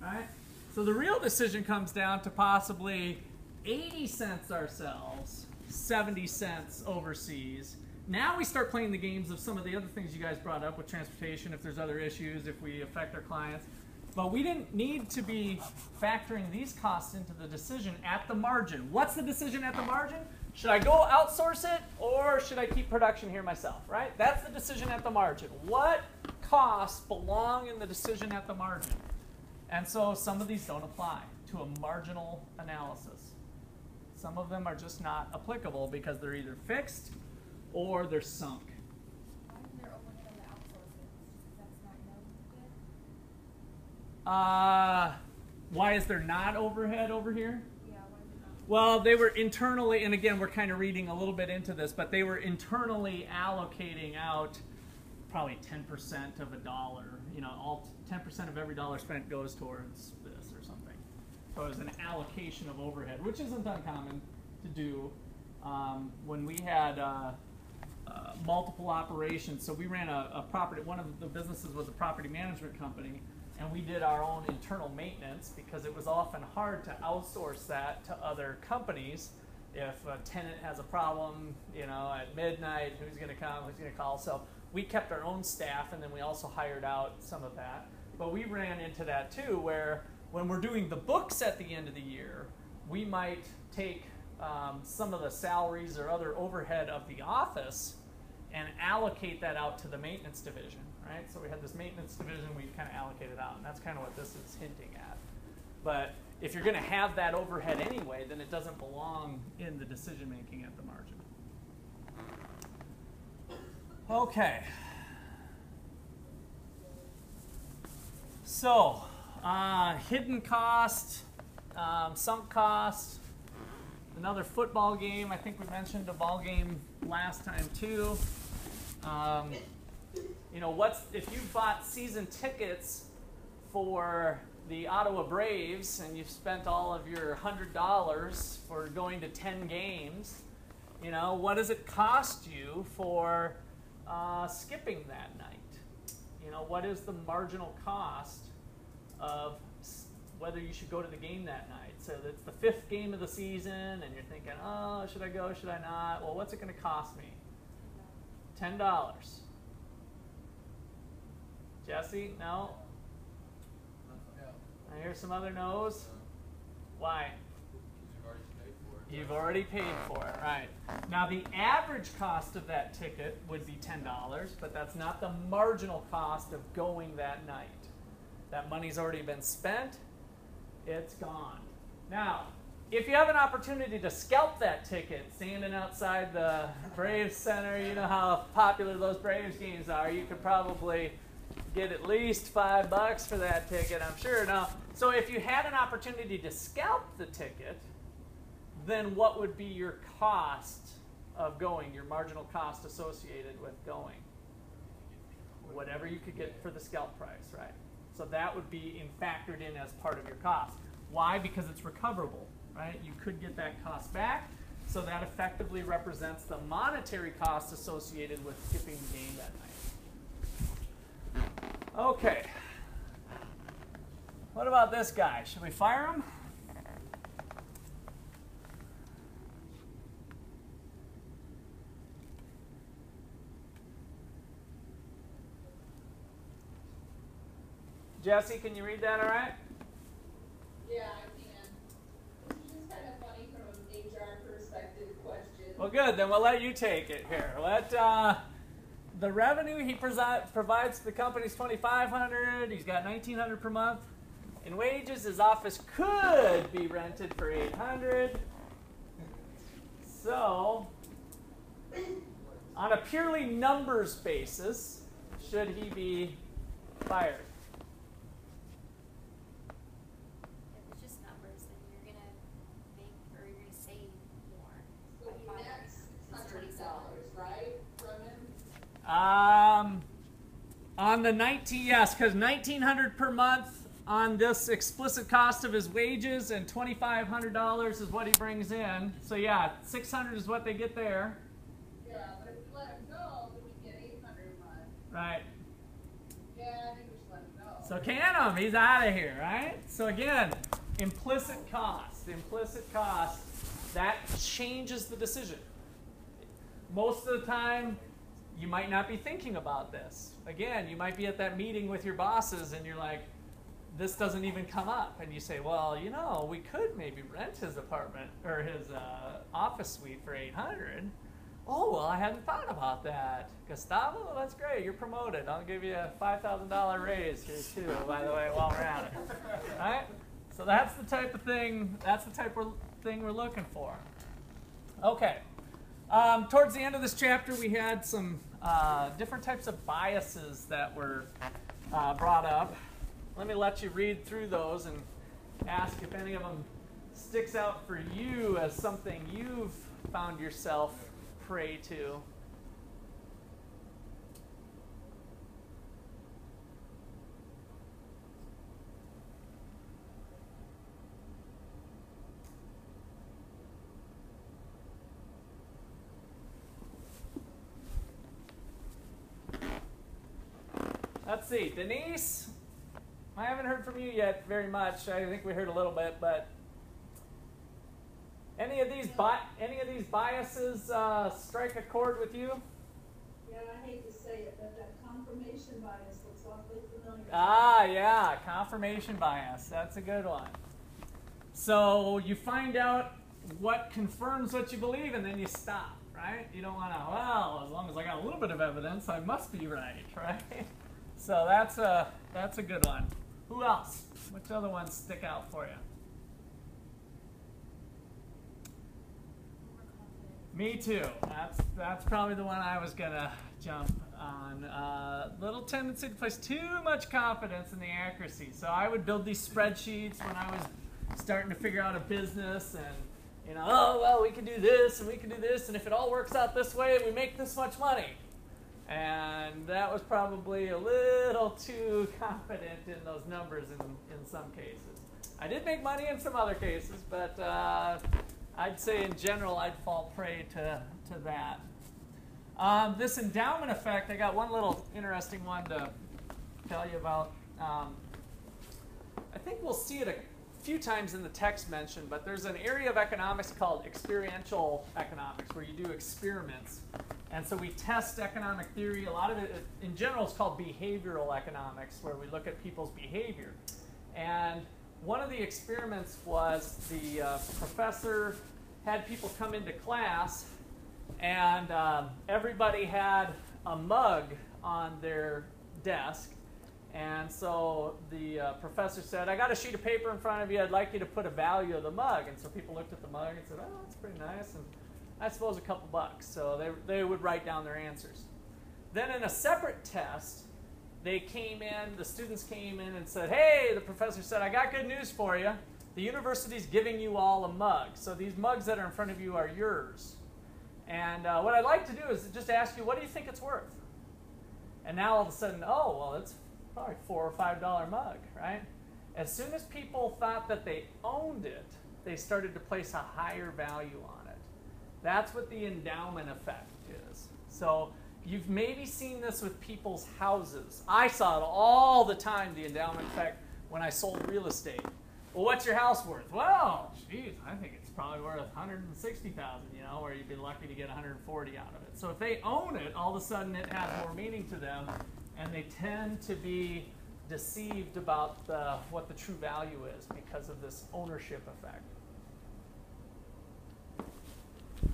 Right. So the real decision comes down to possibly 80 cents ourselves, 70 cents overseas. Now we start playing the games of some of the other things you guys brought up with transportation, if there's other issues, if we affect our clients. But we didn't need to be factoring these costs into the decision at the margin. What's the decision at the margin? Should I go outsource it or should I keep production here myself, right? That's the decision at the margin. What costs belong in the decision at the margin? And so some of these don't apply to a marginal analysis. Some of them are just not applicable because they're either fixed or they're sunk. Why isn't there overhead on the outsourcing? Because that's not known yet. Uh, why is there not overhead over here? Yeah, why is it not? Well, they were internally, and again, we're kind of reading a little bit into this, but they were internally allocating out probably 10% of a dollar. You know, all 10% of every dollar spent goes towards this or something. So it was an allocation of overhead, which isn't uncommon to do. Um, when we had uh, uh, multiple operations, so we ran a, a property, one of the businesses was a property management company, and we did our own internal maintenance because it was often hard to outsource that to other companies. If a tenant has a problem, you know, at midnight, who's going to come, who's going to call? So we kept our own staff, and then we also hired out some of that. But we ran into that too, where when we're doing the books at the end of the year, we might take um, some of the salaries or other overhead of the office and allocate that out to the maintenance division, right? So we had this maintenance division we kind of allocated out, and that's kind of what this is hinting at. But if you're going to have that overhead anyway, then it doesn't belong in the decision making at the margin. Okay. So, uh, hidden cost, um, sunk cost, another football game. I think we mentioned a ball game last time too. Um, you know, what's if you bought season tickets for the Ottawa Braves and you've spent all of your hundred dollars for going to ten games, you know, what does it cost you for uh, skipping that night? You know, what is the marginal cost of whether you should go to the game that night? So it's the fifth game of the season, and you're thinking, oh, should I go? Should I not? Well, what's it going to cost me? Ten dollars. Jesse, no. I hear some other no's. Why? You've already paid for it. You've already paid for it, right? Now the average cost of that ticket would be ten dollars, but that's not the marginal cost of going that night. That money's already been spent. It's gone. Now, if you have an opportunity to scalp that ticket, standing outside the Braves Center, you know how popular those Braves games are. You could probably get at least five bucks for that ticket, I'm sure. Now, so if you had an opportunity to scalp the ticket, then what would be your cost of going, your marginal cost associated with going. Whatever you could get for the scalp price, right? So that would be in, factored in as part of your cost. Why? Because it's recoverable, right? You could get that cost back. So that effectively represents the monetary cost associated with skipping the game that night. Okay. What about this guy? Should we fire him? Jesse, can you read that all right? Yeah, I can. It's just kind of funny from an HR perspective question. Well, good. Then we'll let you take it here. Let uh, the revenue he presi- provides to the company is twenty five hundred. He's got nineteen hundred per month. In wages, his office could be rented for eight hundred. So, on a purely numbers basis, should he be fired? If it's just numbers, then you're gonna make, or you're gonna save more. So by he firing nets him. That's what he hundred said. dollars, right, from him? Um, on the 19, yes, because 1900 per month on this explicit cost of his wages and $2,500 is what he brings in. So yeah, 600 is what they get there, Yeah, but if you let him go, then we get eight hundred a month. right? Yeah, I think we should let him go. So can him, he's out of here, right? So again, implicit cost, implicit cost, that changes the decision. Most of the time, you might not be thinking about this. Again, you might be at that meeting with your bosses and you're like, this doesn't even come up. And you say, well, you know, we could maybe rent his apartment or his uh, office suite for 800 Oh, well, I hadn't thought about that. Gustavo, that's great. You're promoted. I'll give you a $5,000 raise here, too, by the way, while we're at it. All right? So that's the type of thing, that's the type of thing we're looking for. Okay. Um, towards the end of this chapter, we had some uh, different types of biases that were uh, brought up. Let me let you read through those and ask if any of them sticks out for you as something you've found yourself prey to. Let's see, Denise. I haven't heard from you yet very much. I think we heard a little bit, but any of these bi- any of these biases uh, strike a chord with you? Yeah, I hate to say it, but that confirmation bias looks awfully familiar. Ah, yeah, confirmation bias. That's a good one. So you find out what confirms what you believe, and then you stop, right? You don't want to. Well, as long as I got a little bit of evidence, I must be right, right? So that's a that's a good one. Who else? Which other ones stick out for you? Me too. That's that's probably the one I was gonna jump on. Uh, little tendency to place too much confidence in the accuracy. So I would build these spreadsheets when I was starting to figure out a business, and you know, oh well, we can do this and we can do this, and if it all works out this way, we make this much money. And that was probably a little too confident in those numbers in, in some cases. I did make money in some other cases, but uh, I'd say in general I'd fall prey to, to that. Um, this endowment effect, I got one little interesting one to tell you about. Um, I think we'll see it few times in the text mentioned, but there's an area of economics called experiential economics where you do experiments. And so we test economic theory. A lot of it, in general, is called behavioral economics, where we look at people's behavior. And one of the experiments was the uh, professor had people come into class, and um, everybody had a mug on their desk. And so the uh, professor said, I got a sheet of paper in front of you. I'd like you to put a value of the mug. And so people looked at the mug and said, Oh, that's pretty nice. And I suppose a couple bucks. So they, they would write down their answers. Then in a separate test, they came in, the students came in and said, Hey, the professor said, I got good news for you. The university's giving you all a mug. So these mugs that are in front of you are yours. And uh, what I'd like to do is just ask you, what do you think it's worth? And now all of a sudden, oh, well, it's probably four or five dollar mug, right? As soon as people thought that they owned it, they started to place a higher value on it. That's what the endowment effect is. So you've maybe seen this with people's houses. I saw it all the time, the endowment effect, when I sold real estate. Well, what's your house worth? Well, geez, I think it's probably worth 160,000, you know, where you'd be lucky to get 140 out of it. So if they own it, all of a sudden it has more meaning to them, and they tend to be deceived about the, what the true value is because of this ownership effect.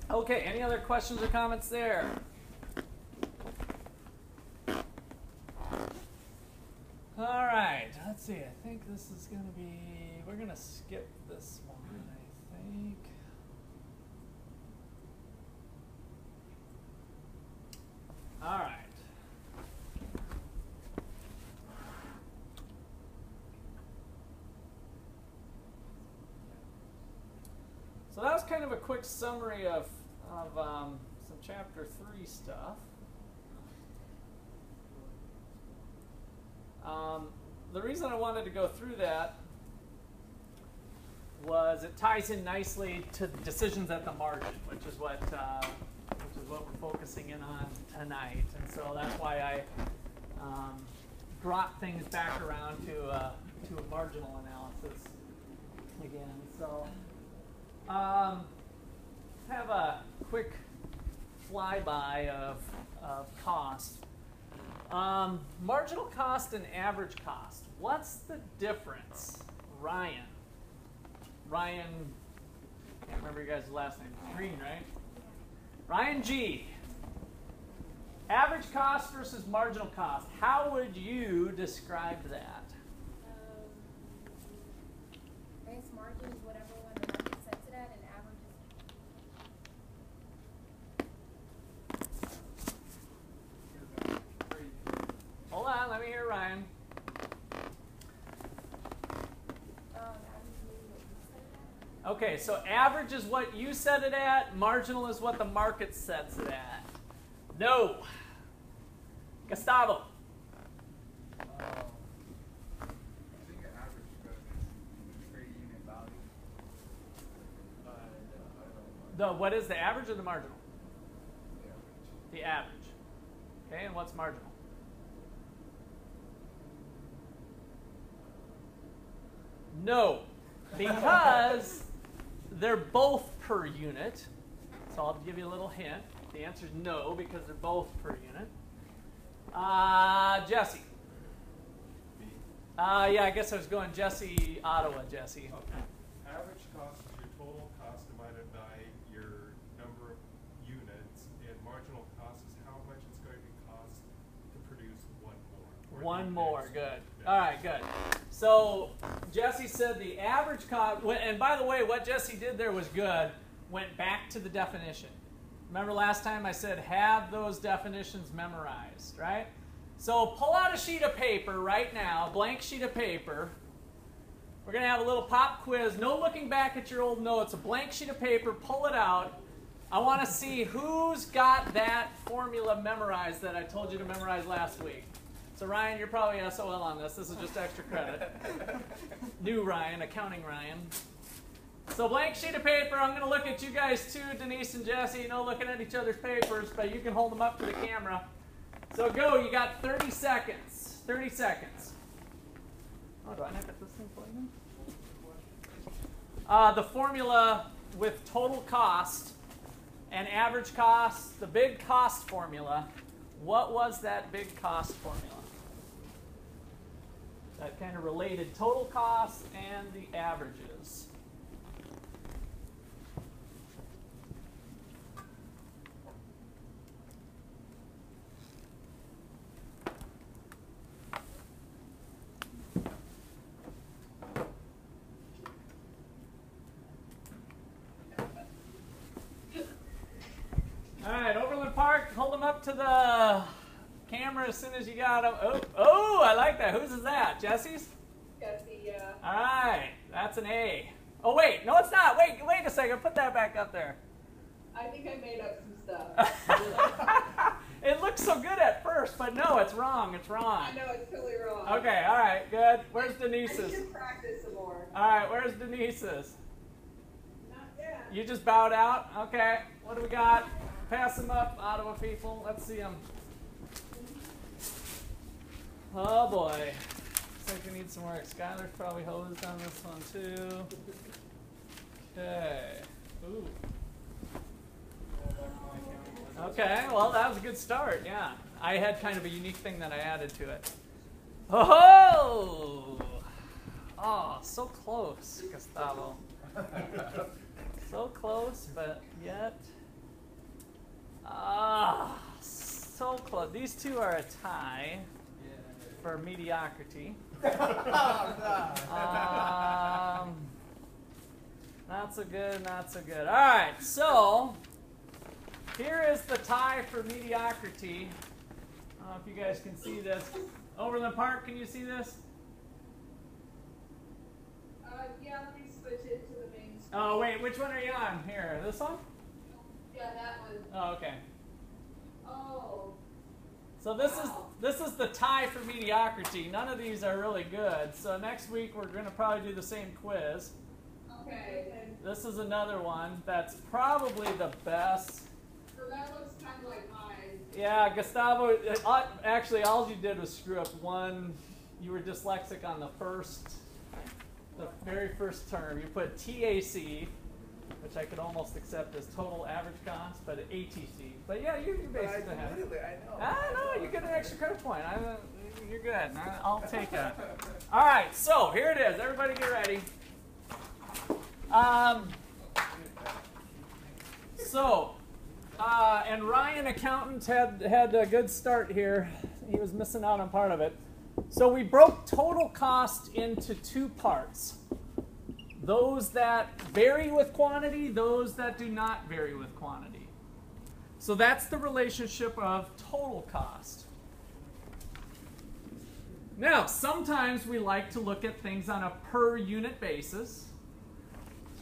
Okay, any other questions or comments there? All right, let's see. I think this is going to be, we're going to skip this one, I think. All right. So that was kind of a quick summary of, of um, some chapter three stuff. Um, the reason I wanted to go through that was it ties in nicely to decisions at the margin, which is what uh, which is what we're focusing in on tonight, and so that's why I um, brought things back around to uh, to a marginal analysis again. So um, have a quick flyby of of cost. Um, marginal cost and average cost. What's the difference? Ryan. Ryan, can't remember your guys' last name. Green, right? Ryan G. Average cost versus marginal cost. How would you describe that? Um, I guess margin is whatever one the market sets it at, and average is Hold on, let me hear Ryan. average is maybe what you set it at. Okay, so average is what you set it at, marginal is what the market sets it at. No. Gustavo. Um, I think an average goes trade unit value. I don't know. The what is the average or the marginal? The average. The average. Okay, and what's marginal? No, because they're both per unit. So I'll give you a little hint. The answer is no because they're both per unit. Uh, Jesse. Uh, yeah, I guess I was going Jesse, Ottawa, Jesse. Okay. Average cost is your total cost divided by your number of units, and marginal cost is how much it's going to cost to produce one more. One more, good. All right, good. So Jesse said the average cost, and by the way, what Jesse did there was good. Went back to the definition. Remember last time I said have those definitions memorized, right? So pull out a sheet of paper right now, blank sheet of paper. We're going to have a little pop quiz. No looking back at your old notes. A blank sheet of paper, pull it out. I want to see who's got that formula memorized that I told you to memorize last week. So Ryan, you're probably SOL on this. This is just extra credit. New Ryan, accounting Ryan. So blank sheet of paper. I'm going to look at you guys too, Denise and Jesse. No looking at each other's papers, but you can hold them up to the camera. So go. You got 30 seconds. 30 seconds. Oh, do I not get this thing? Uh, the formula with total cost and average cost, the big cost formula. What was that big cost formula? That kind of related total costs and the averages. All right, Overland Park, hold them up to the camera as soon as you got them. Oh, oh, I like that. Whose is that? Jesse's? Jesse, the, uh, All right, that's an A. Oh wait, no, it's not. Wait, wait a second. Put that back up there. I think I made up some stuff. it looks so good at first, but no, it's wrong. It's wrong. I know it's totally wrong. Okay, all right, good. Where's I Denise's? should practice some more. All right, where's Denise's? Not yet. You just bowed out? Okay, what do we got? Pass them up, Ottawa people. Let's see them. Oh boy. Looks like we need some more. Skylar's probably hosed on this one too. Okay. Ooh. Okay, well, that was a good start, yeah. I had kind of a unique thing that I added to it. Oh! Oh, so close, Gustavo. So close, but yet. Ah, so close. These two are a tie for mediocrity. Um, not so good, not so good. All right, so here is the tie for mediocrity. I don't know if you guys can see this. Overland Park, can you see this? Uh, yeah, let me switch it to the main screen. Oh, wait, which one are you on? Here, this one? Yeah, that one. Oh, okay. Oh. So this is this is the tie for mediocrity. None of these are really good. So next week we're going to probably do the same quiz. Okay. This is another one that's probably the best. So that looks kind of like mine. Yeah, Gustavo. uh, Actually, all you did was screw up one. You were dyslexic on the first, the very first term. You put TAC, which I could almost accept as total average cost, but ATC. But yeah, you, you basically have. I know. Ah, no, you get an extra credit point. I, uh, you're good. I- I'll take it. All right, so here it is. Everybody get ready. Um, so, uh, and Ryan Accountant had had a good start here. He was missing out on part of it. So we broke total cost into two parts. Those that vary with quantity, those that do not vary with quantity. So that's the relationship of total cost. Now, sometimes we like to look at things on a per unit basis.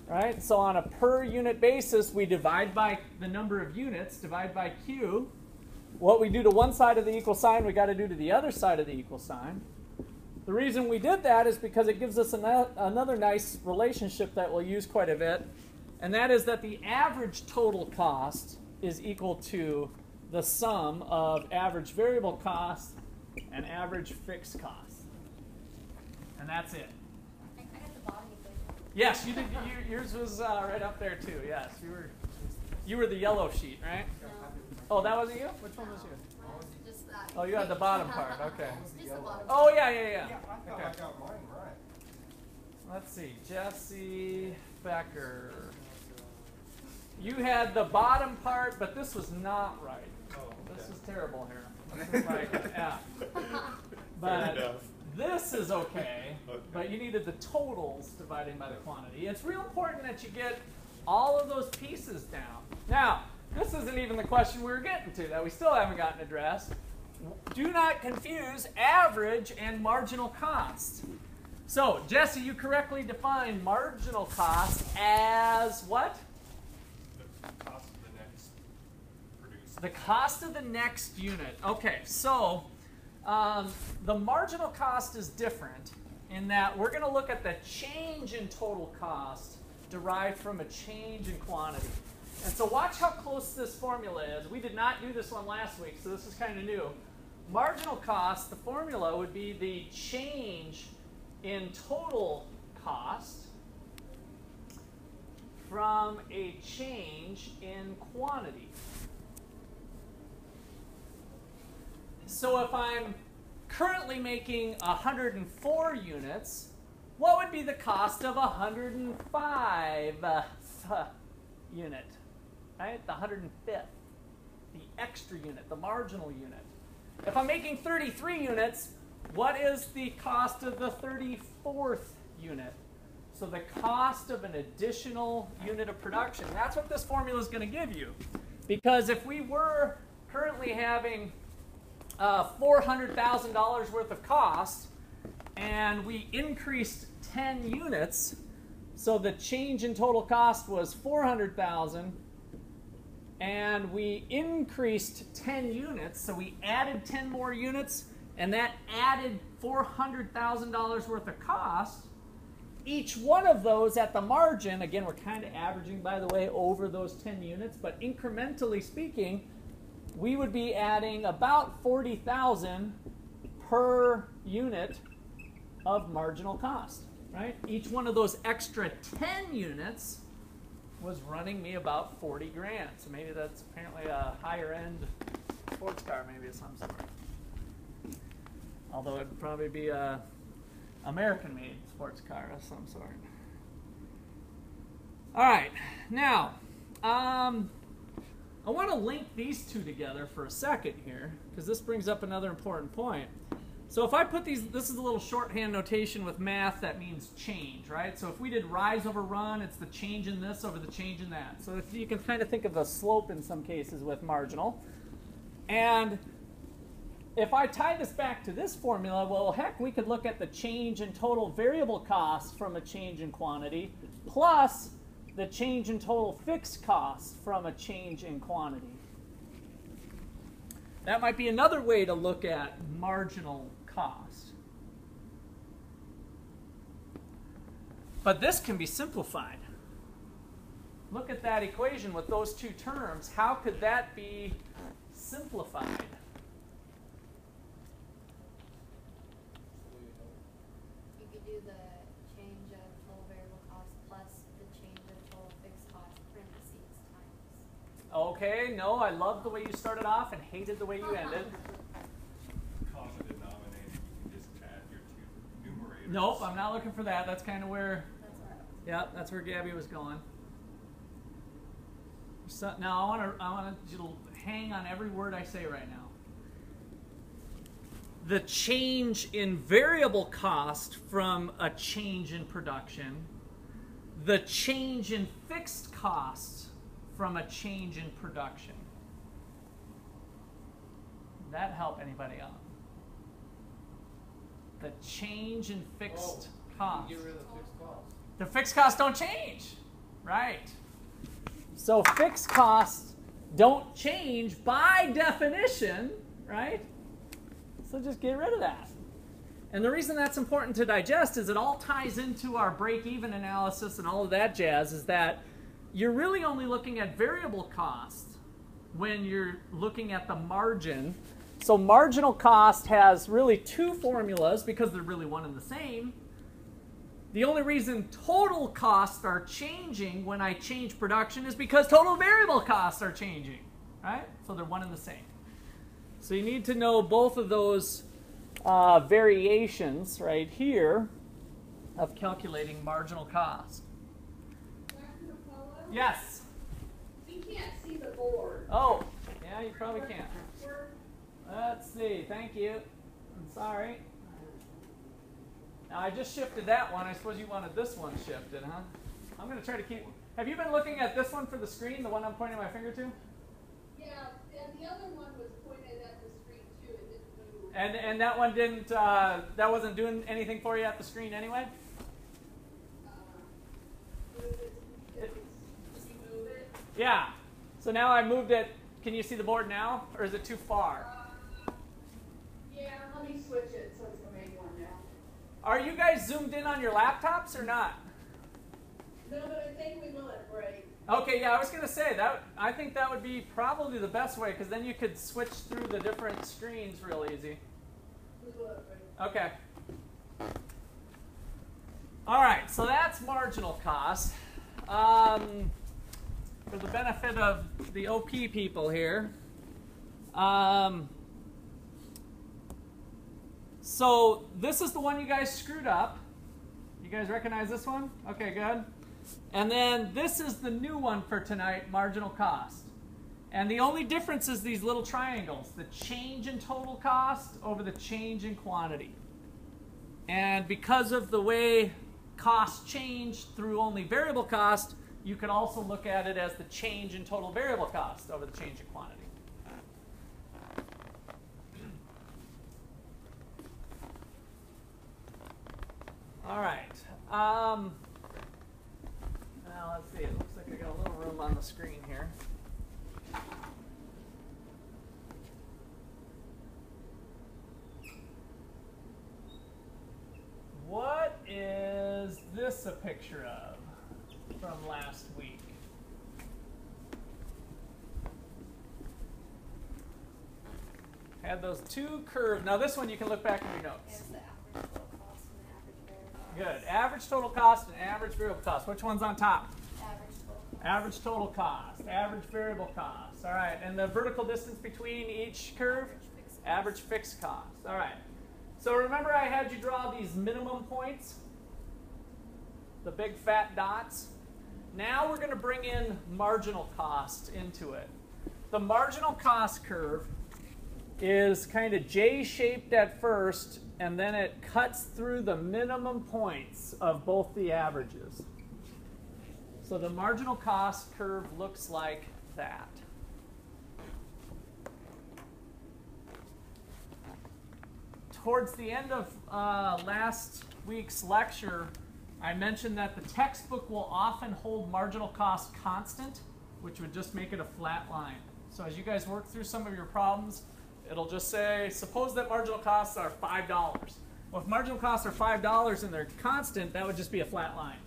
Right? So on a per unit basis, we divide by the number of units, divide by Q. What we do to one side of the equal sign, we got to do to the other side of the equal sign. The reason we did that is because it gives us an, another nice relationship that we'll use quite a bit, and that is that the average total cost is equal to the sum of average variable cost and average fixed cost. And that's it. I, I got the bottom equation. Yes, you did. You, yours was uh, right up there too. Yes, you were. You were the yellow sheet, right? Oh, that wasn't you. Which one was you? Just that. Oh, you had the bottom part. Okay. Just. Oh yeah, yeah, yeah. Yeah, Okay. I got mine right. Let's see, Jesse Becker. You had the bottom part, but this was not right. Oh, This okay. is terrible here. This is like F. But this is okay, but you needed the totals dividing by the quantity. It's real important that you get all of those pieces down. Now, this isn't even the question we were getting to that we still haven't gotten addressed. Do not confuse average and marginal cost. So, Jesse, you correctly defined marginal cost as what? The cost of the next produced. The cost of the next unit. Okay, so um, the marginal cost is different in that we're going to look at the change in total cost derived from a change in quantity. And so watch how close this formula is. We did not do this one last week, so this is kind of new. Marginal cost, the formula would be the change in total cost from a change in quantity. So if I'm currently making 104 units, what would be the cost of 105 uh, unit? Right? The 105th. The extra unit, the marginal unit. If I'm making 33 units, what is the cost of the 34th unit? So the cost of an additional unit of production. That's what this formula is going to give you. Because if we were currently having uh, $400,000 worth of cost and we increased 10 units, so the change in total cost was 400,000 and we increased 10 units, so we added 10 more units, and that added $400,000 worth of cost. Each one of those at the margin, again, we're kind of averaging, by the way, over those 10 units, but incrementally speaking, we would be adding about 40,000 per unit of marginal cost, right? Each one of those extra 10 units was running me about 40 grand. So maybe that's apparently a higher end sports car, maybe of some sort. Although it'd probably be a American made sports car of some sort. All right, now, um, I want to link these two together for a second here, because this brings up another important point. So if I put these, this is a little shorthand notation with math that means change, right? So if we did rise over run, it's the change in this over the change in that. So if you can kind of think of the slope in some cases with marginal. And if I tie this back to this formula, well, heck, we could look at the change in total variable cost from a change in quantity plus the change in total fixed cost from a change in quantity. That might be another way to look at marginal cost. But this can be simplified. Look at that equation with those two terms. How could that be simplified? You could do the change of total variable cost plus the change of total fixed cost parentheses times. Okay, no, I love the way you started off and hated the way you ended. Common denominator, you can just add your two numerators. Nope, I'm not looking for that. That's kind of where, That's where I was. yeah, that's where Gabby was going. So, now I want to, I want you to hang on every word I say right now. The change in variable cost from a change in production, the change in fixed cost from a change in production. That help anybody out? The change in fixed oh, cost. Get rid of the fixed cost. The fixed costs don't change, right? So fixed costs don't change by definition, right? So just get rid of that. And the reason that's important to digest is it all ties into our break even analysis and all of that jazz is that you're really only looking at variable cost when you're looking at the margin. So marginal cost has really two formulas because they're really one and the same. The only reason total costs are changing when I change production is because total variable costs are changing, right? So they're one and the same. So you need to know both of those uh, variations right here of calculating marginal cost. Yes. We can't see the board. Oh, yeah, you probably can't. Let's see. Thank you. I'm sorry. Now I just shifted that one. I suppose you wanted this one shifted, huh? I'm going to try to keep. Have you been looking at this one for the screen, the one I'm pointing my finger to? yeah, and the other one was pointed at the screen too, it didn't move. And and that one didn't. Uh, that wasn't doing anything for you at the screen anyway. Uh, it- it was- Did you move it? Yeah. So now I moved it. Can you see the board now, or is it too far? Uh, Yeah, let me switch it so it's the main one now. Are you guys zoomed in on your laptops or not? No, but I think we will at break. Okay, yeah, I was gonna say that. I think that would be probably the best way because then you could switch through the different screens real easy. We will at break. Okay. All right, so that's marginal cost. Um, for the benefit of the OP people here, um, so this is the one you guys screwed up. You guys recognize this one? Okay, good. And then this is the new one for tonight, marginal cost. And the only difference is these little triangles, the change in total cost over the change in quantity. And because of the way costs change through only variable cost, you could also look at it as the change in total variable cost over the change in quantity. All right. Um, now let's see. It looks like I got a little room on the screen here. What is this a picture of from last week? Had those two curved. Now this one you can look back in your notes. Good. Average total cost and average variable cost. Which one's on top? Average total cost. Average total cost, average variable cost. All right, and the vertical distance between each curve? Average fixed cost. Average fixed cost. All right. So remember I had you draw these minimum points? The big fat dots? Now we're going to bring in marginal cost into it. The marginal cost curve is kind of J-shaped at first, and then it cuts through the minimum points of both the averages. So the marginal cost curve looks like that. Towards the end of uh, last week's lecture, I mentioned that the textbook will often hold marginal cost constant, which would just make it a flat line. So as you guys work through some of your problems, it'll just say, suppose that marginal costs are $5. Well, if marginal costs are $5 and they're constant, that would just be a flat line.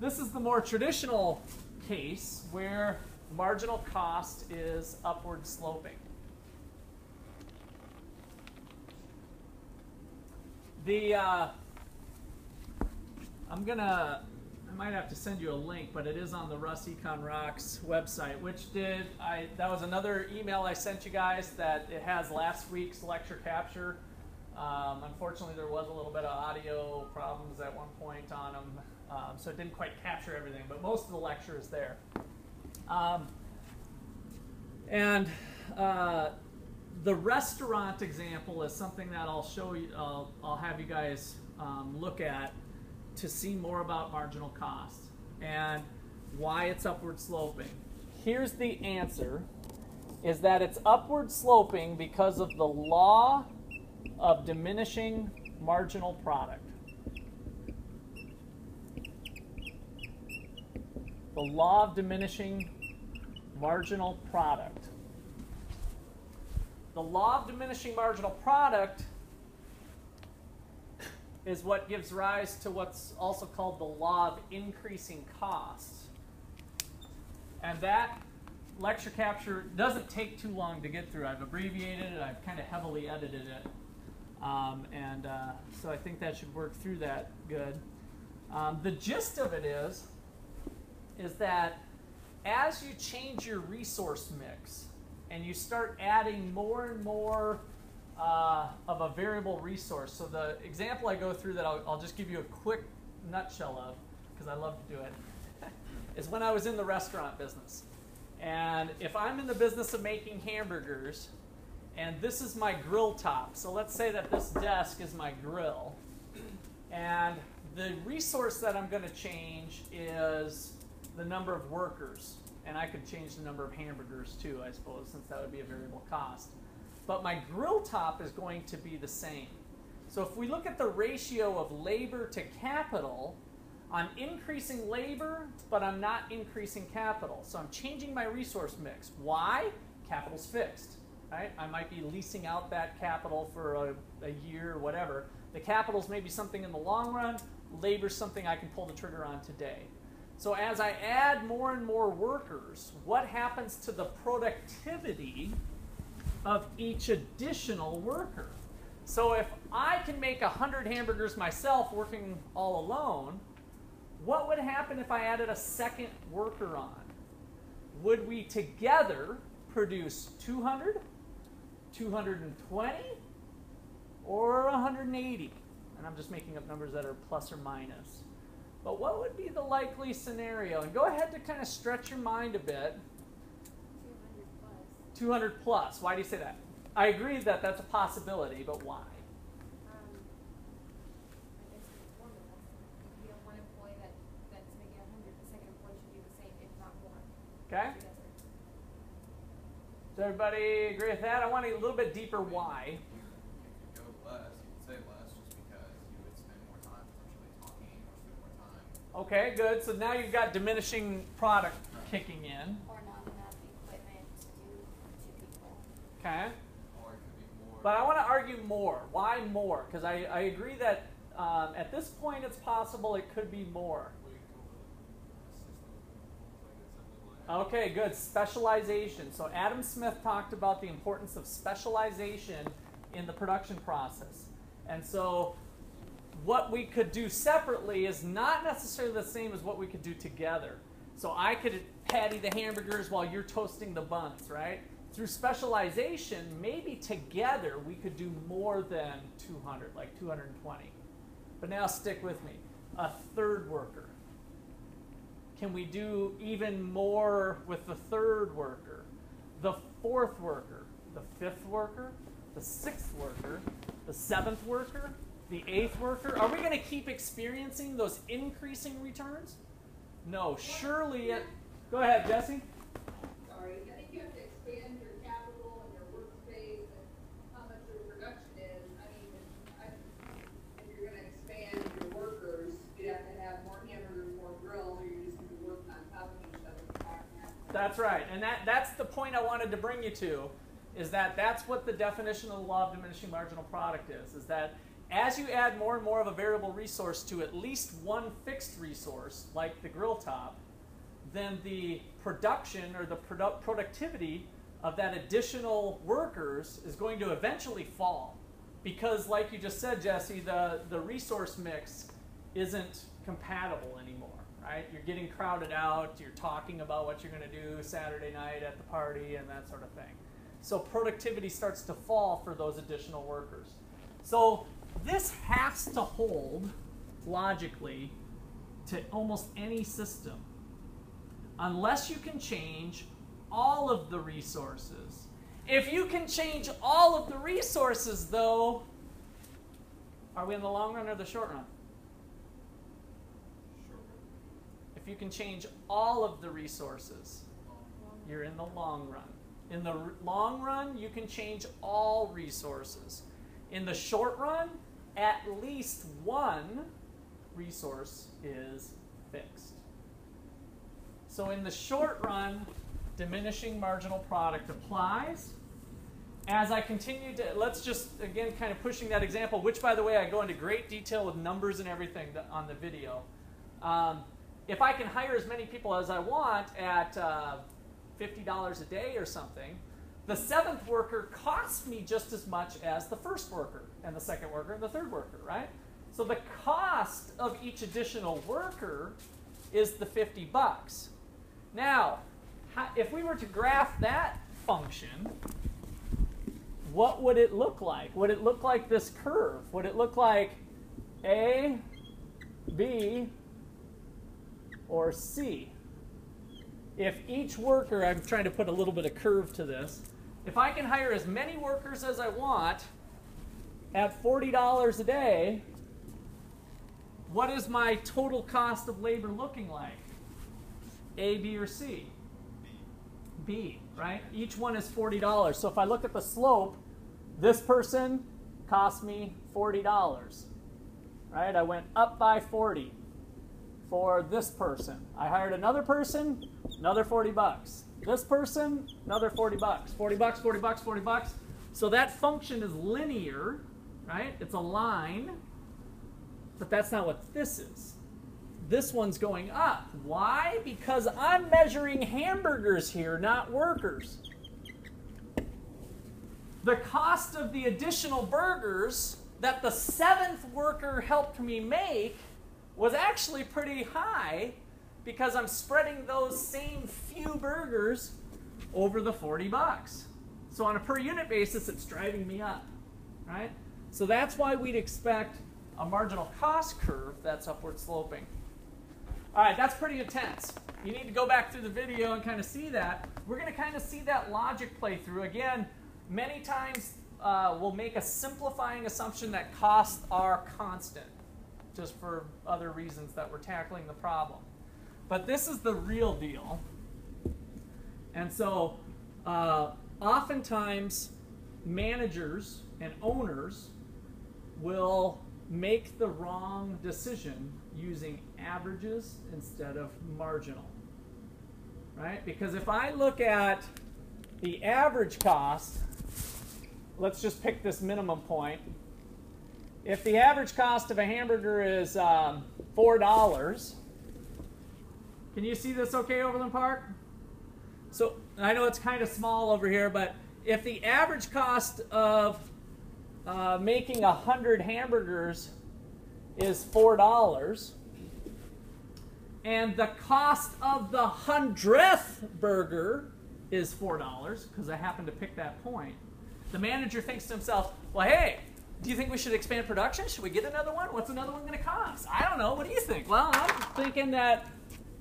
This is the more traditional case where marginal cost is upward sloping. The uh, I'm gonna I might have to send you a link, but it is on the Russ Econ Rocks website, which did I that was another email I sent you guys that it has last week's lecture capture. Um, unfortunately, there was a little bit of audio problems at one point on them, um, so it didn't quite capture everything, but most of the lecture is there. Um, and uh, the restaurant example is something that I'll show you. I'll, I'll have you guys um, look at to see more about marginal cost and why it's upward sloping. Here's the answer: is that it's upward sloping because of the law of diminishing marginal product. The law of diminishing marginal product. The law of diminishing marginal product is what gives rise to what's also called the law of increasing costs. And that lecture capture doesn't take too long to get through. I've abbreviated it, I've kind of heavily edited it. Um, and uh, so I think that should work through that good. Um, the gist of it is, is that as you change your resource mix and you start adding more and more uh, of a variable resource. So the example I go through that I'll, I'll just give you a quick nutshell of, because I love to do it, is when I was in the restaurant business. And if I'm in the business of making hamburgers, and this is my grill top, so let's say that this desk is my grill, and the resource that I'm going to change is the number of workers. And I could change the number of hamburgers too, I suppose, since that would be a variable cost but my grill top is going to be the same. So if we look at the ratio of labor to capital, I'm increasing labor, but I'm not increasing capital. So I'm changing my resource mix. Why? Capital's fixed. Right? I might be leasing out that capital for a, a year or whatever. The capital's maybe something in the long run, labor's something I can pull the trigger on today. So as I add more and more workers, what happens to the productivity of each additional worker. So if I can make 100 hamburgers myself working all alone, what would happen if I added a second worker on? Would we together produce 200, 220, or 180? And I'm just making up numbers that are plus or minus. But what would be the likely scenario? And go ahead to kind of stretch your mind a bit. 200 200 plus. plus. Why do you say that? I agree that that's a possibility, but why? Um, I guess the formula, if you have one employee that, that's making a hundred, the second employee should do the same, if not more. Okay? Does everybody agree with that? I want a little bit deeper why. You go less, you could say less just because you would spend more time potentially talking or spend more time. Okay, good. So now you've got diminishing product kicking in. Or not enough equipment to do two people. Okay. Or it could be more. But I want to argue more. Why more? Because I, I agree that Um, at this point, it's possible it could be more. Okay, good. Specialization. So Adam Smith talked about the importance of specialization in the production process. And so what we could do separately is not necessarily the same as what we could do together. So I could patty the hamburgers while you're toasting the buns, right? Through specialization, maybe together we could do more than 200, like 220. But now stick with me. A third worker. Can we do even more with the third worker, the fourth worker, the fifth worker, the sixth worker, the seventh worker, the eighth worker? Are we going to keep experiencing those increasing returns? No, surely it. Go ahead, Jesse. Sorry, I think you have to expand your capital and your workspace and how much your production is. I mean, I, if you're gonna expand your workers, you'd have to have more hamburgers, more grills, or you're just gonna be working on top of each other. That's right, and that, that's the point I wanted to bring you to, is that that's what the definition of the law of diminishing marginal product is, is that as you add more and more of a variable resource to at least one fixed resource, like the grill top, then the production or the produ- productivity of that additional workers is going to eventually fall. Because, like you just said, Jesse, the, the resource mix isn't compatible anymore, You're getting crowded out, you're talking about what you're going to do Saturday night at the party and that sort of thing. So, productivity starts to fall for those additional workers. So, this has to hold logically to almost any system unless you can change all of the resources. If you can change all of the resources, though, are we in the long run or the short run? If you can change all of the resources, you're in the long run. In the r- long run, you can change all resources. In the short run, at least one resource is fixed. So in the short run, diminishing marginal product applies. As I continue to, let's just, again, kind of pushing that example, which, by the way, I go into great detail with numbers and everything on the video. Um, if I can hire as many people as I want at uh, $50 a day or something, the seventh worker costs me just as much as the first worker, and the second worker, and the third worker, right? So the cost of each additional worker is the 50 bucks. Now, if we were to graph that function, what would it look like? Would it look like this curve? Would it look like A, B, or C? If each worker, I'm trying to put a little bit of curve to this, if I can hire as many workers as I want at $40 a day, what is my total cost of labor looking like? A, B, or C? B, right? Each one is $40. So if I look at the slope, this person cost me $40. Right? I went up by 40 for this person. I hired another person, another 40 bucks. This person, another 40 bucks. 40 bucks, 40 bucks, 40 bucks. So that function is linear, right? It's a line. But that's not what this is. This one's going up. Why? Because I'm measuring hamburgers here, not workers. The cost of the additional burgers that the seventh worker helped me make was actually pretty high because I'm spreading those same few burgers over the 40 bucks. So on a per unit basis, it's driving me up, right? So that's why we'd expect a marginal cost curve that's upward sloping. All right, that's pretty intense. You need to go back through the video and kind of see that. We're going to kind of see that logic play through. Again, many times uh, we'll make a simplifying assumption that costs are constant, just for other reasons that we're tackling the problem. But this is the real deal. And so, uh, oftentimes, managers and owners will make the wrong decision using averages instead of marginal. Right? Because if I look at the average cost, let's just pick this minimum point. If the average cost of a hamburger is um, four dollars, can you see this okay, Overland Park? So I know it's kind of small over here, but if the average cost of uh, making a hundred hamburgers is four dollars, and the cost of the hundredth burger is four dollars because I happened to pick that point. The manager thinks to himself, "Well, hey, do you think we should expand production? Should we get another one? What's another one going to cost? I don't know. What do you think? Well, I'm thinking that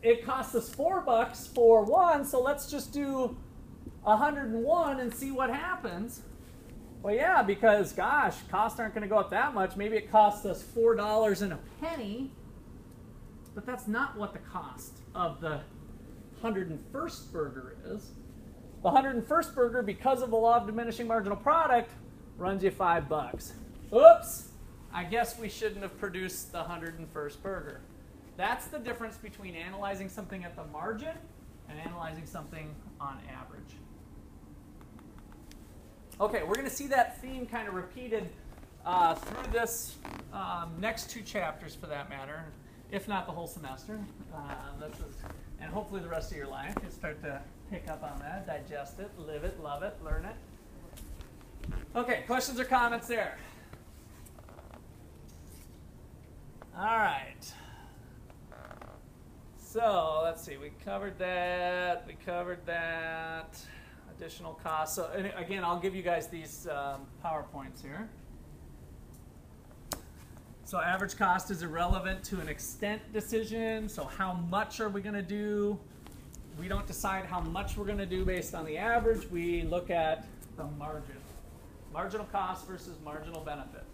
it costs us four bucks for one, so let's just do 101 and see what happens. Well, yeah, because gosh, costs aren't going to go up that much. Maybe it costs us four dollars and a penny, but that's not what the cost of the 101st burger is. The 101st burger, because of the law of diminishing marginal product, runs you five bucks. Oops! I guess we shouldn't have produced the 101st burger. That's the difference between analyzing something at the margin and analyzing something on average. Okay, we're going to see that theme kind of repeated uh, through this um, next two chapters, for that matter, if not the whole semester. Uh, is, and hopefully the rest of your life. You start to pick up on that, digest it, live it, love it, learn it. Okay, questions or comments there? All right. So let's see, we covered that, we covered that, additional costs. So again, I'll give you guys these um, PowerPoints here. So average cost is irrelevant to an extent decision. So how much are we going to do? We don't decide how much we're going to do based on the average. We look at the margin. Marginal cost versus marginal benefit.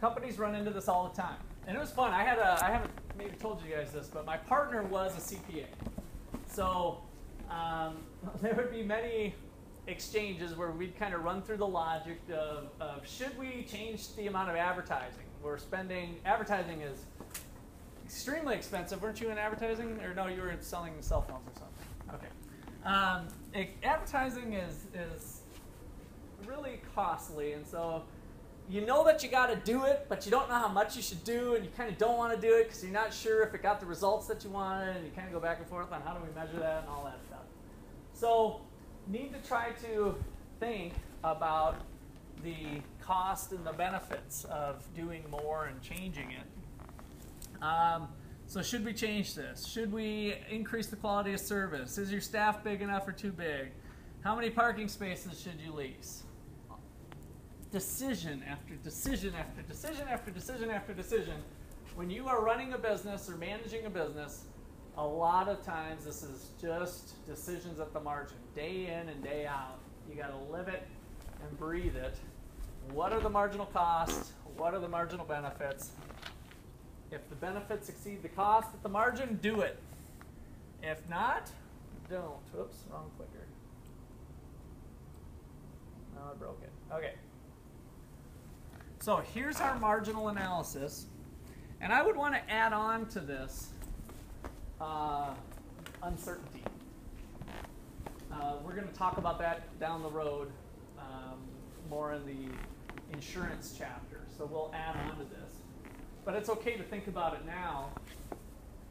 Companies run into this all the time. And it was fun. I had a, I haven't maybe told you guys this, but my partner was a CPA. So um, there would be many exchanges where we'd kind of run through the logic of, of should we change the amount of advertising? We're spending, advertising is extremely expensive. Weren't you in advertising? Or no, you were selling cell phones or something. Okay. Um, it, advertising is, is really costly, and so you know that you got to do it, but you don't know how much you should do, and you kind of don't want to do it because you're not sure if it got the results that you wanted, and you kind of go back and forth on how do we measure that and all that stuff. So, need to try to think about the cost and the benefits of doing more and changing it. Um, so, should we change this? Should we increase the quality of service? Is your staff big enough or too big? How many parking spaces should you lease? Decision after decision after decision after decision after decision. When you are running a business or managing a business, a lot of times this is just decisions at the margin, day in and day out. You got to live it and breathe it. What are the marginal costs? What are the marginal benefits? If the benefits exceed the cost at the margin, do it. If not, don't. Whoops, wrong clicker. No, I broke it. Okay. So here's our marginal analysis. And I would want to add on to this uh, uncertainty. Uh, we're going to talk about that down the road um, more in the insurance chapter. So we'll add on to this. But it's okay to think about it now.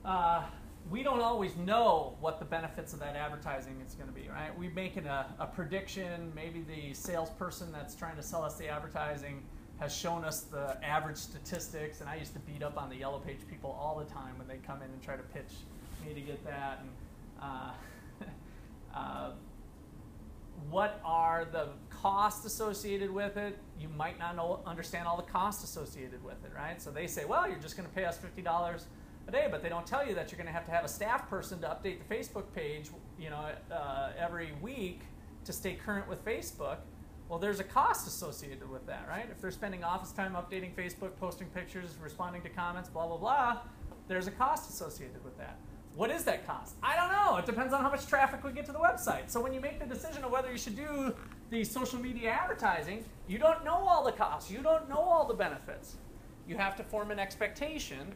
Uh, we don't always know what the benefits of that advertising is going to be, right? We make it a, a prediction. Maybe the salesperson that's trying to sell us the advertising has shown us the average statistics, and I used to beat up on the yellow page people all the time when they come in and try to pitch me to get that. And uh, uh, what are the costs associated with it? You might not know, understand all the costs associated with it, right? So they say, well, you're just going to pay us fifty dollars a day, but they don't tell you that you're going to have to have a staff person to update the Facebook page, you know, uh, every week to stay current with Facebook. Well, there's a cost associated with that, right? If they're spending office time updating Facebook, posting pictures, responding to comments, blah, blah, blah, there's a cost associated with that. What is that cost? I don't know. It depends on how much traffic we get to the website. So when you make the decision of whether you should do the social media advertising, you don't know all the costs. You don't know all the benefits. You have to form an expectation.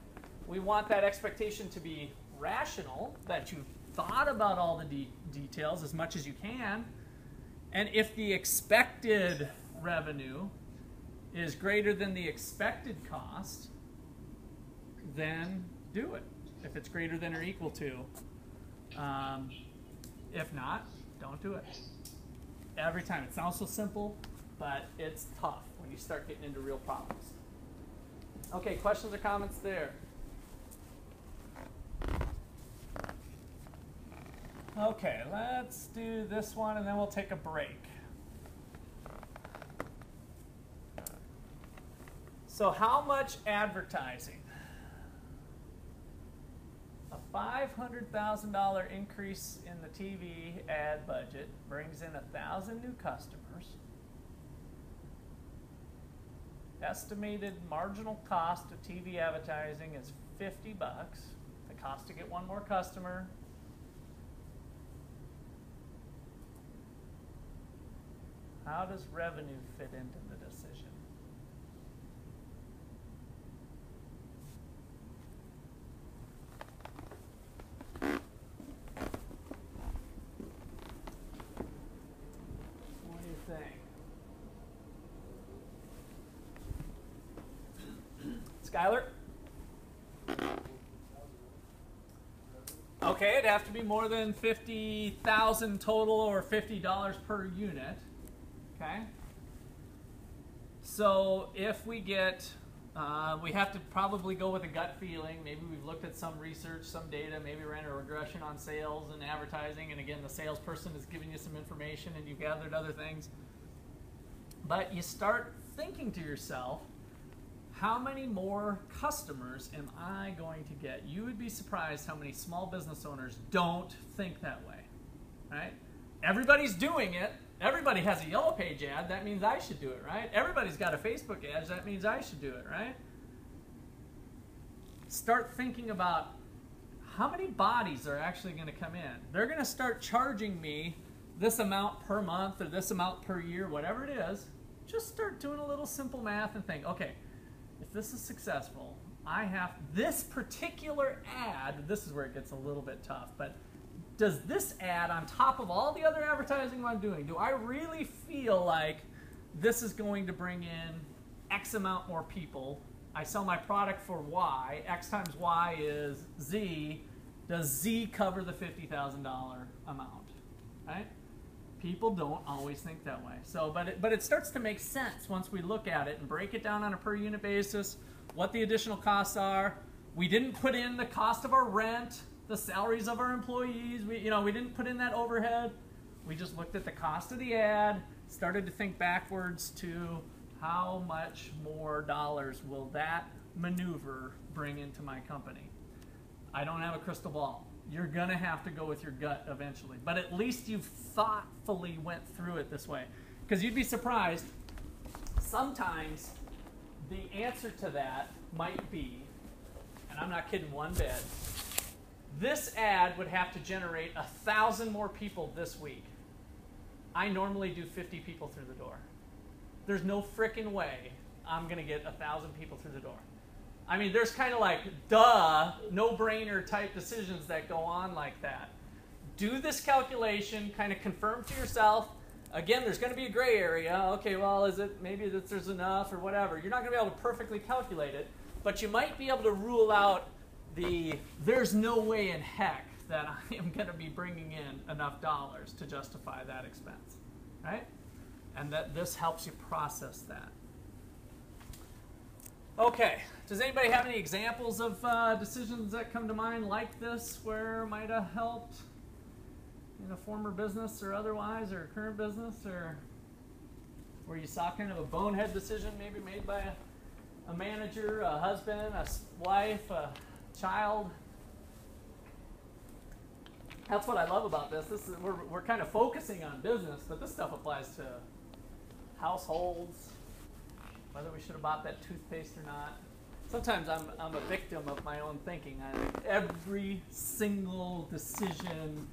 We want that expectation to be rational, that you've thought about all the de details as much as you can, And if the expected revenue is greater than the expected cost, then do it. If it's greater than or equal to. Um, if not, don't do it. Every time. It sounds so simple, but it's tough when you start getting into real problems. Okay, questions or comments there? Okay, let's do this one and then we'll take a break. So, how much advertising? A $500,000 increase in the TV ad budget brings in a thousand new customers. Estimated marginal cost of TV advertising is 50 bucks. The cost to get one more customer How does revenue fit into the decision? What do you think? Skylar? Okay, it'd have to be more than 50,000 total or $50 per unit. Okay? So if we get, uh, we have to probably go with a gut feeling. Maybe we've looked at some research, some data, maybe ran a regression on sales and advertising, and again, the salesperson is giving you some information and you've gathered other things. But you start thinking to yourself, how many more customers am I going to get? You would be surprised how many small business owners don't think that way, right? Everybody's doing it. Everybody has a yellow page ad. That means I should do it, right? Everybody's got a Facebook ad. That means I should do it, right? Start thinking about how many bodies are actually going to come in. They're going to start charging me this amount per month or this amount per year, whatever it is. Just start doing a little simple math and think, okay, if this is successful, I have this particular ad. This is where it gets a little bit tough, but does this ad, on top of all the other advertising I'm doing, do I really feel like this is going to bring in X amount more people? I sell my product for Y. X times Y is Z. Does Z cover the $50,000 amount? Right? People don't always think that way. So, but it, but it starts to make sense once we look at it and break it down on a per unit basis, what the additional costs are. We didn't put in the cost of our rent, the salaries of our employees. We, you know, we didn't put in that overhead. We just looked at the cost of the ad, started to think backwards to how much more dollars will that maneuver bring into my company. I don't have a crystal ball. You're going to have to go with your gut eventually. But at least you've thoughtfully went through it this way. Because you'd be surprised, sometimes the answer to that might be, and I'm not kidding one bit, this ad would have to generate a thousand more people this week. I normally do 50 people through the door. There's no freaking way I'm to get a thousand people through the door. I mean, there's kind of like, duh, no brainer type decisions that go on like that. Do this calculation, kind of confirm to yourself. Again, there's going to be a gray area. Okay, well, is it maybe that there's enough or whatever? You're not going to be able to perfectly calculate it, but you might be able to rule out the there's no way in heck that I am going to be bringing in enough dollars to justify that expense, right? And that this helps you process that. Okay, does anybody have any examples of uh, decisions that come to mind like this where might have helped in a former business or otherwise, or a current business, or where you saw kind of a bonehead decision maybe made by a, a manager, a husband, a wife, a child? That's what I love about this. This is we're, we're kind of focusing on business, but this stuff applies to households, whether we should have bought that toothpaste or not. Sometimes I'm, I'm a victim of my own thinking. I, every single decision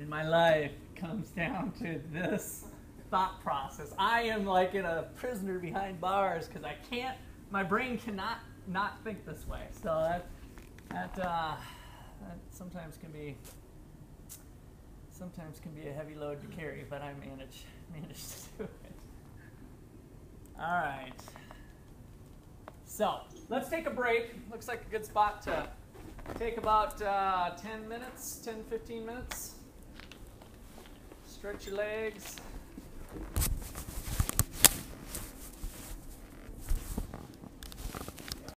in my life comes down to this thought process. I am like in a prisoner behind bars because I can't, my brain cannot not think this way. So that, that, uh, that sometimes can be sometimes can be a heavy load to carry, but I manage manage to do it. All right. So let's take a break. Looks like a good spot to take about uh, 10 minutes, 10, 15 minutes. Stretch your legs.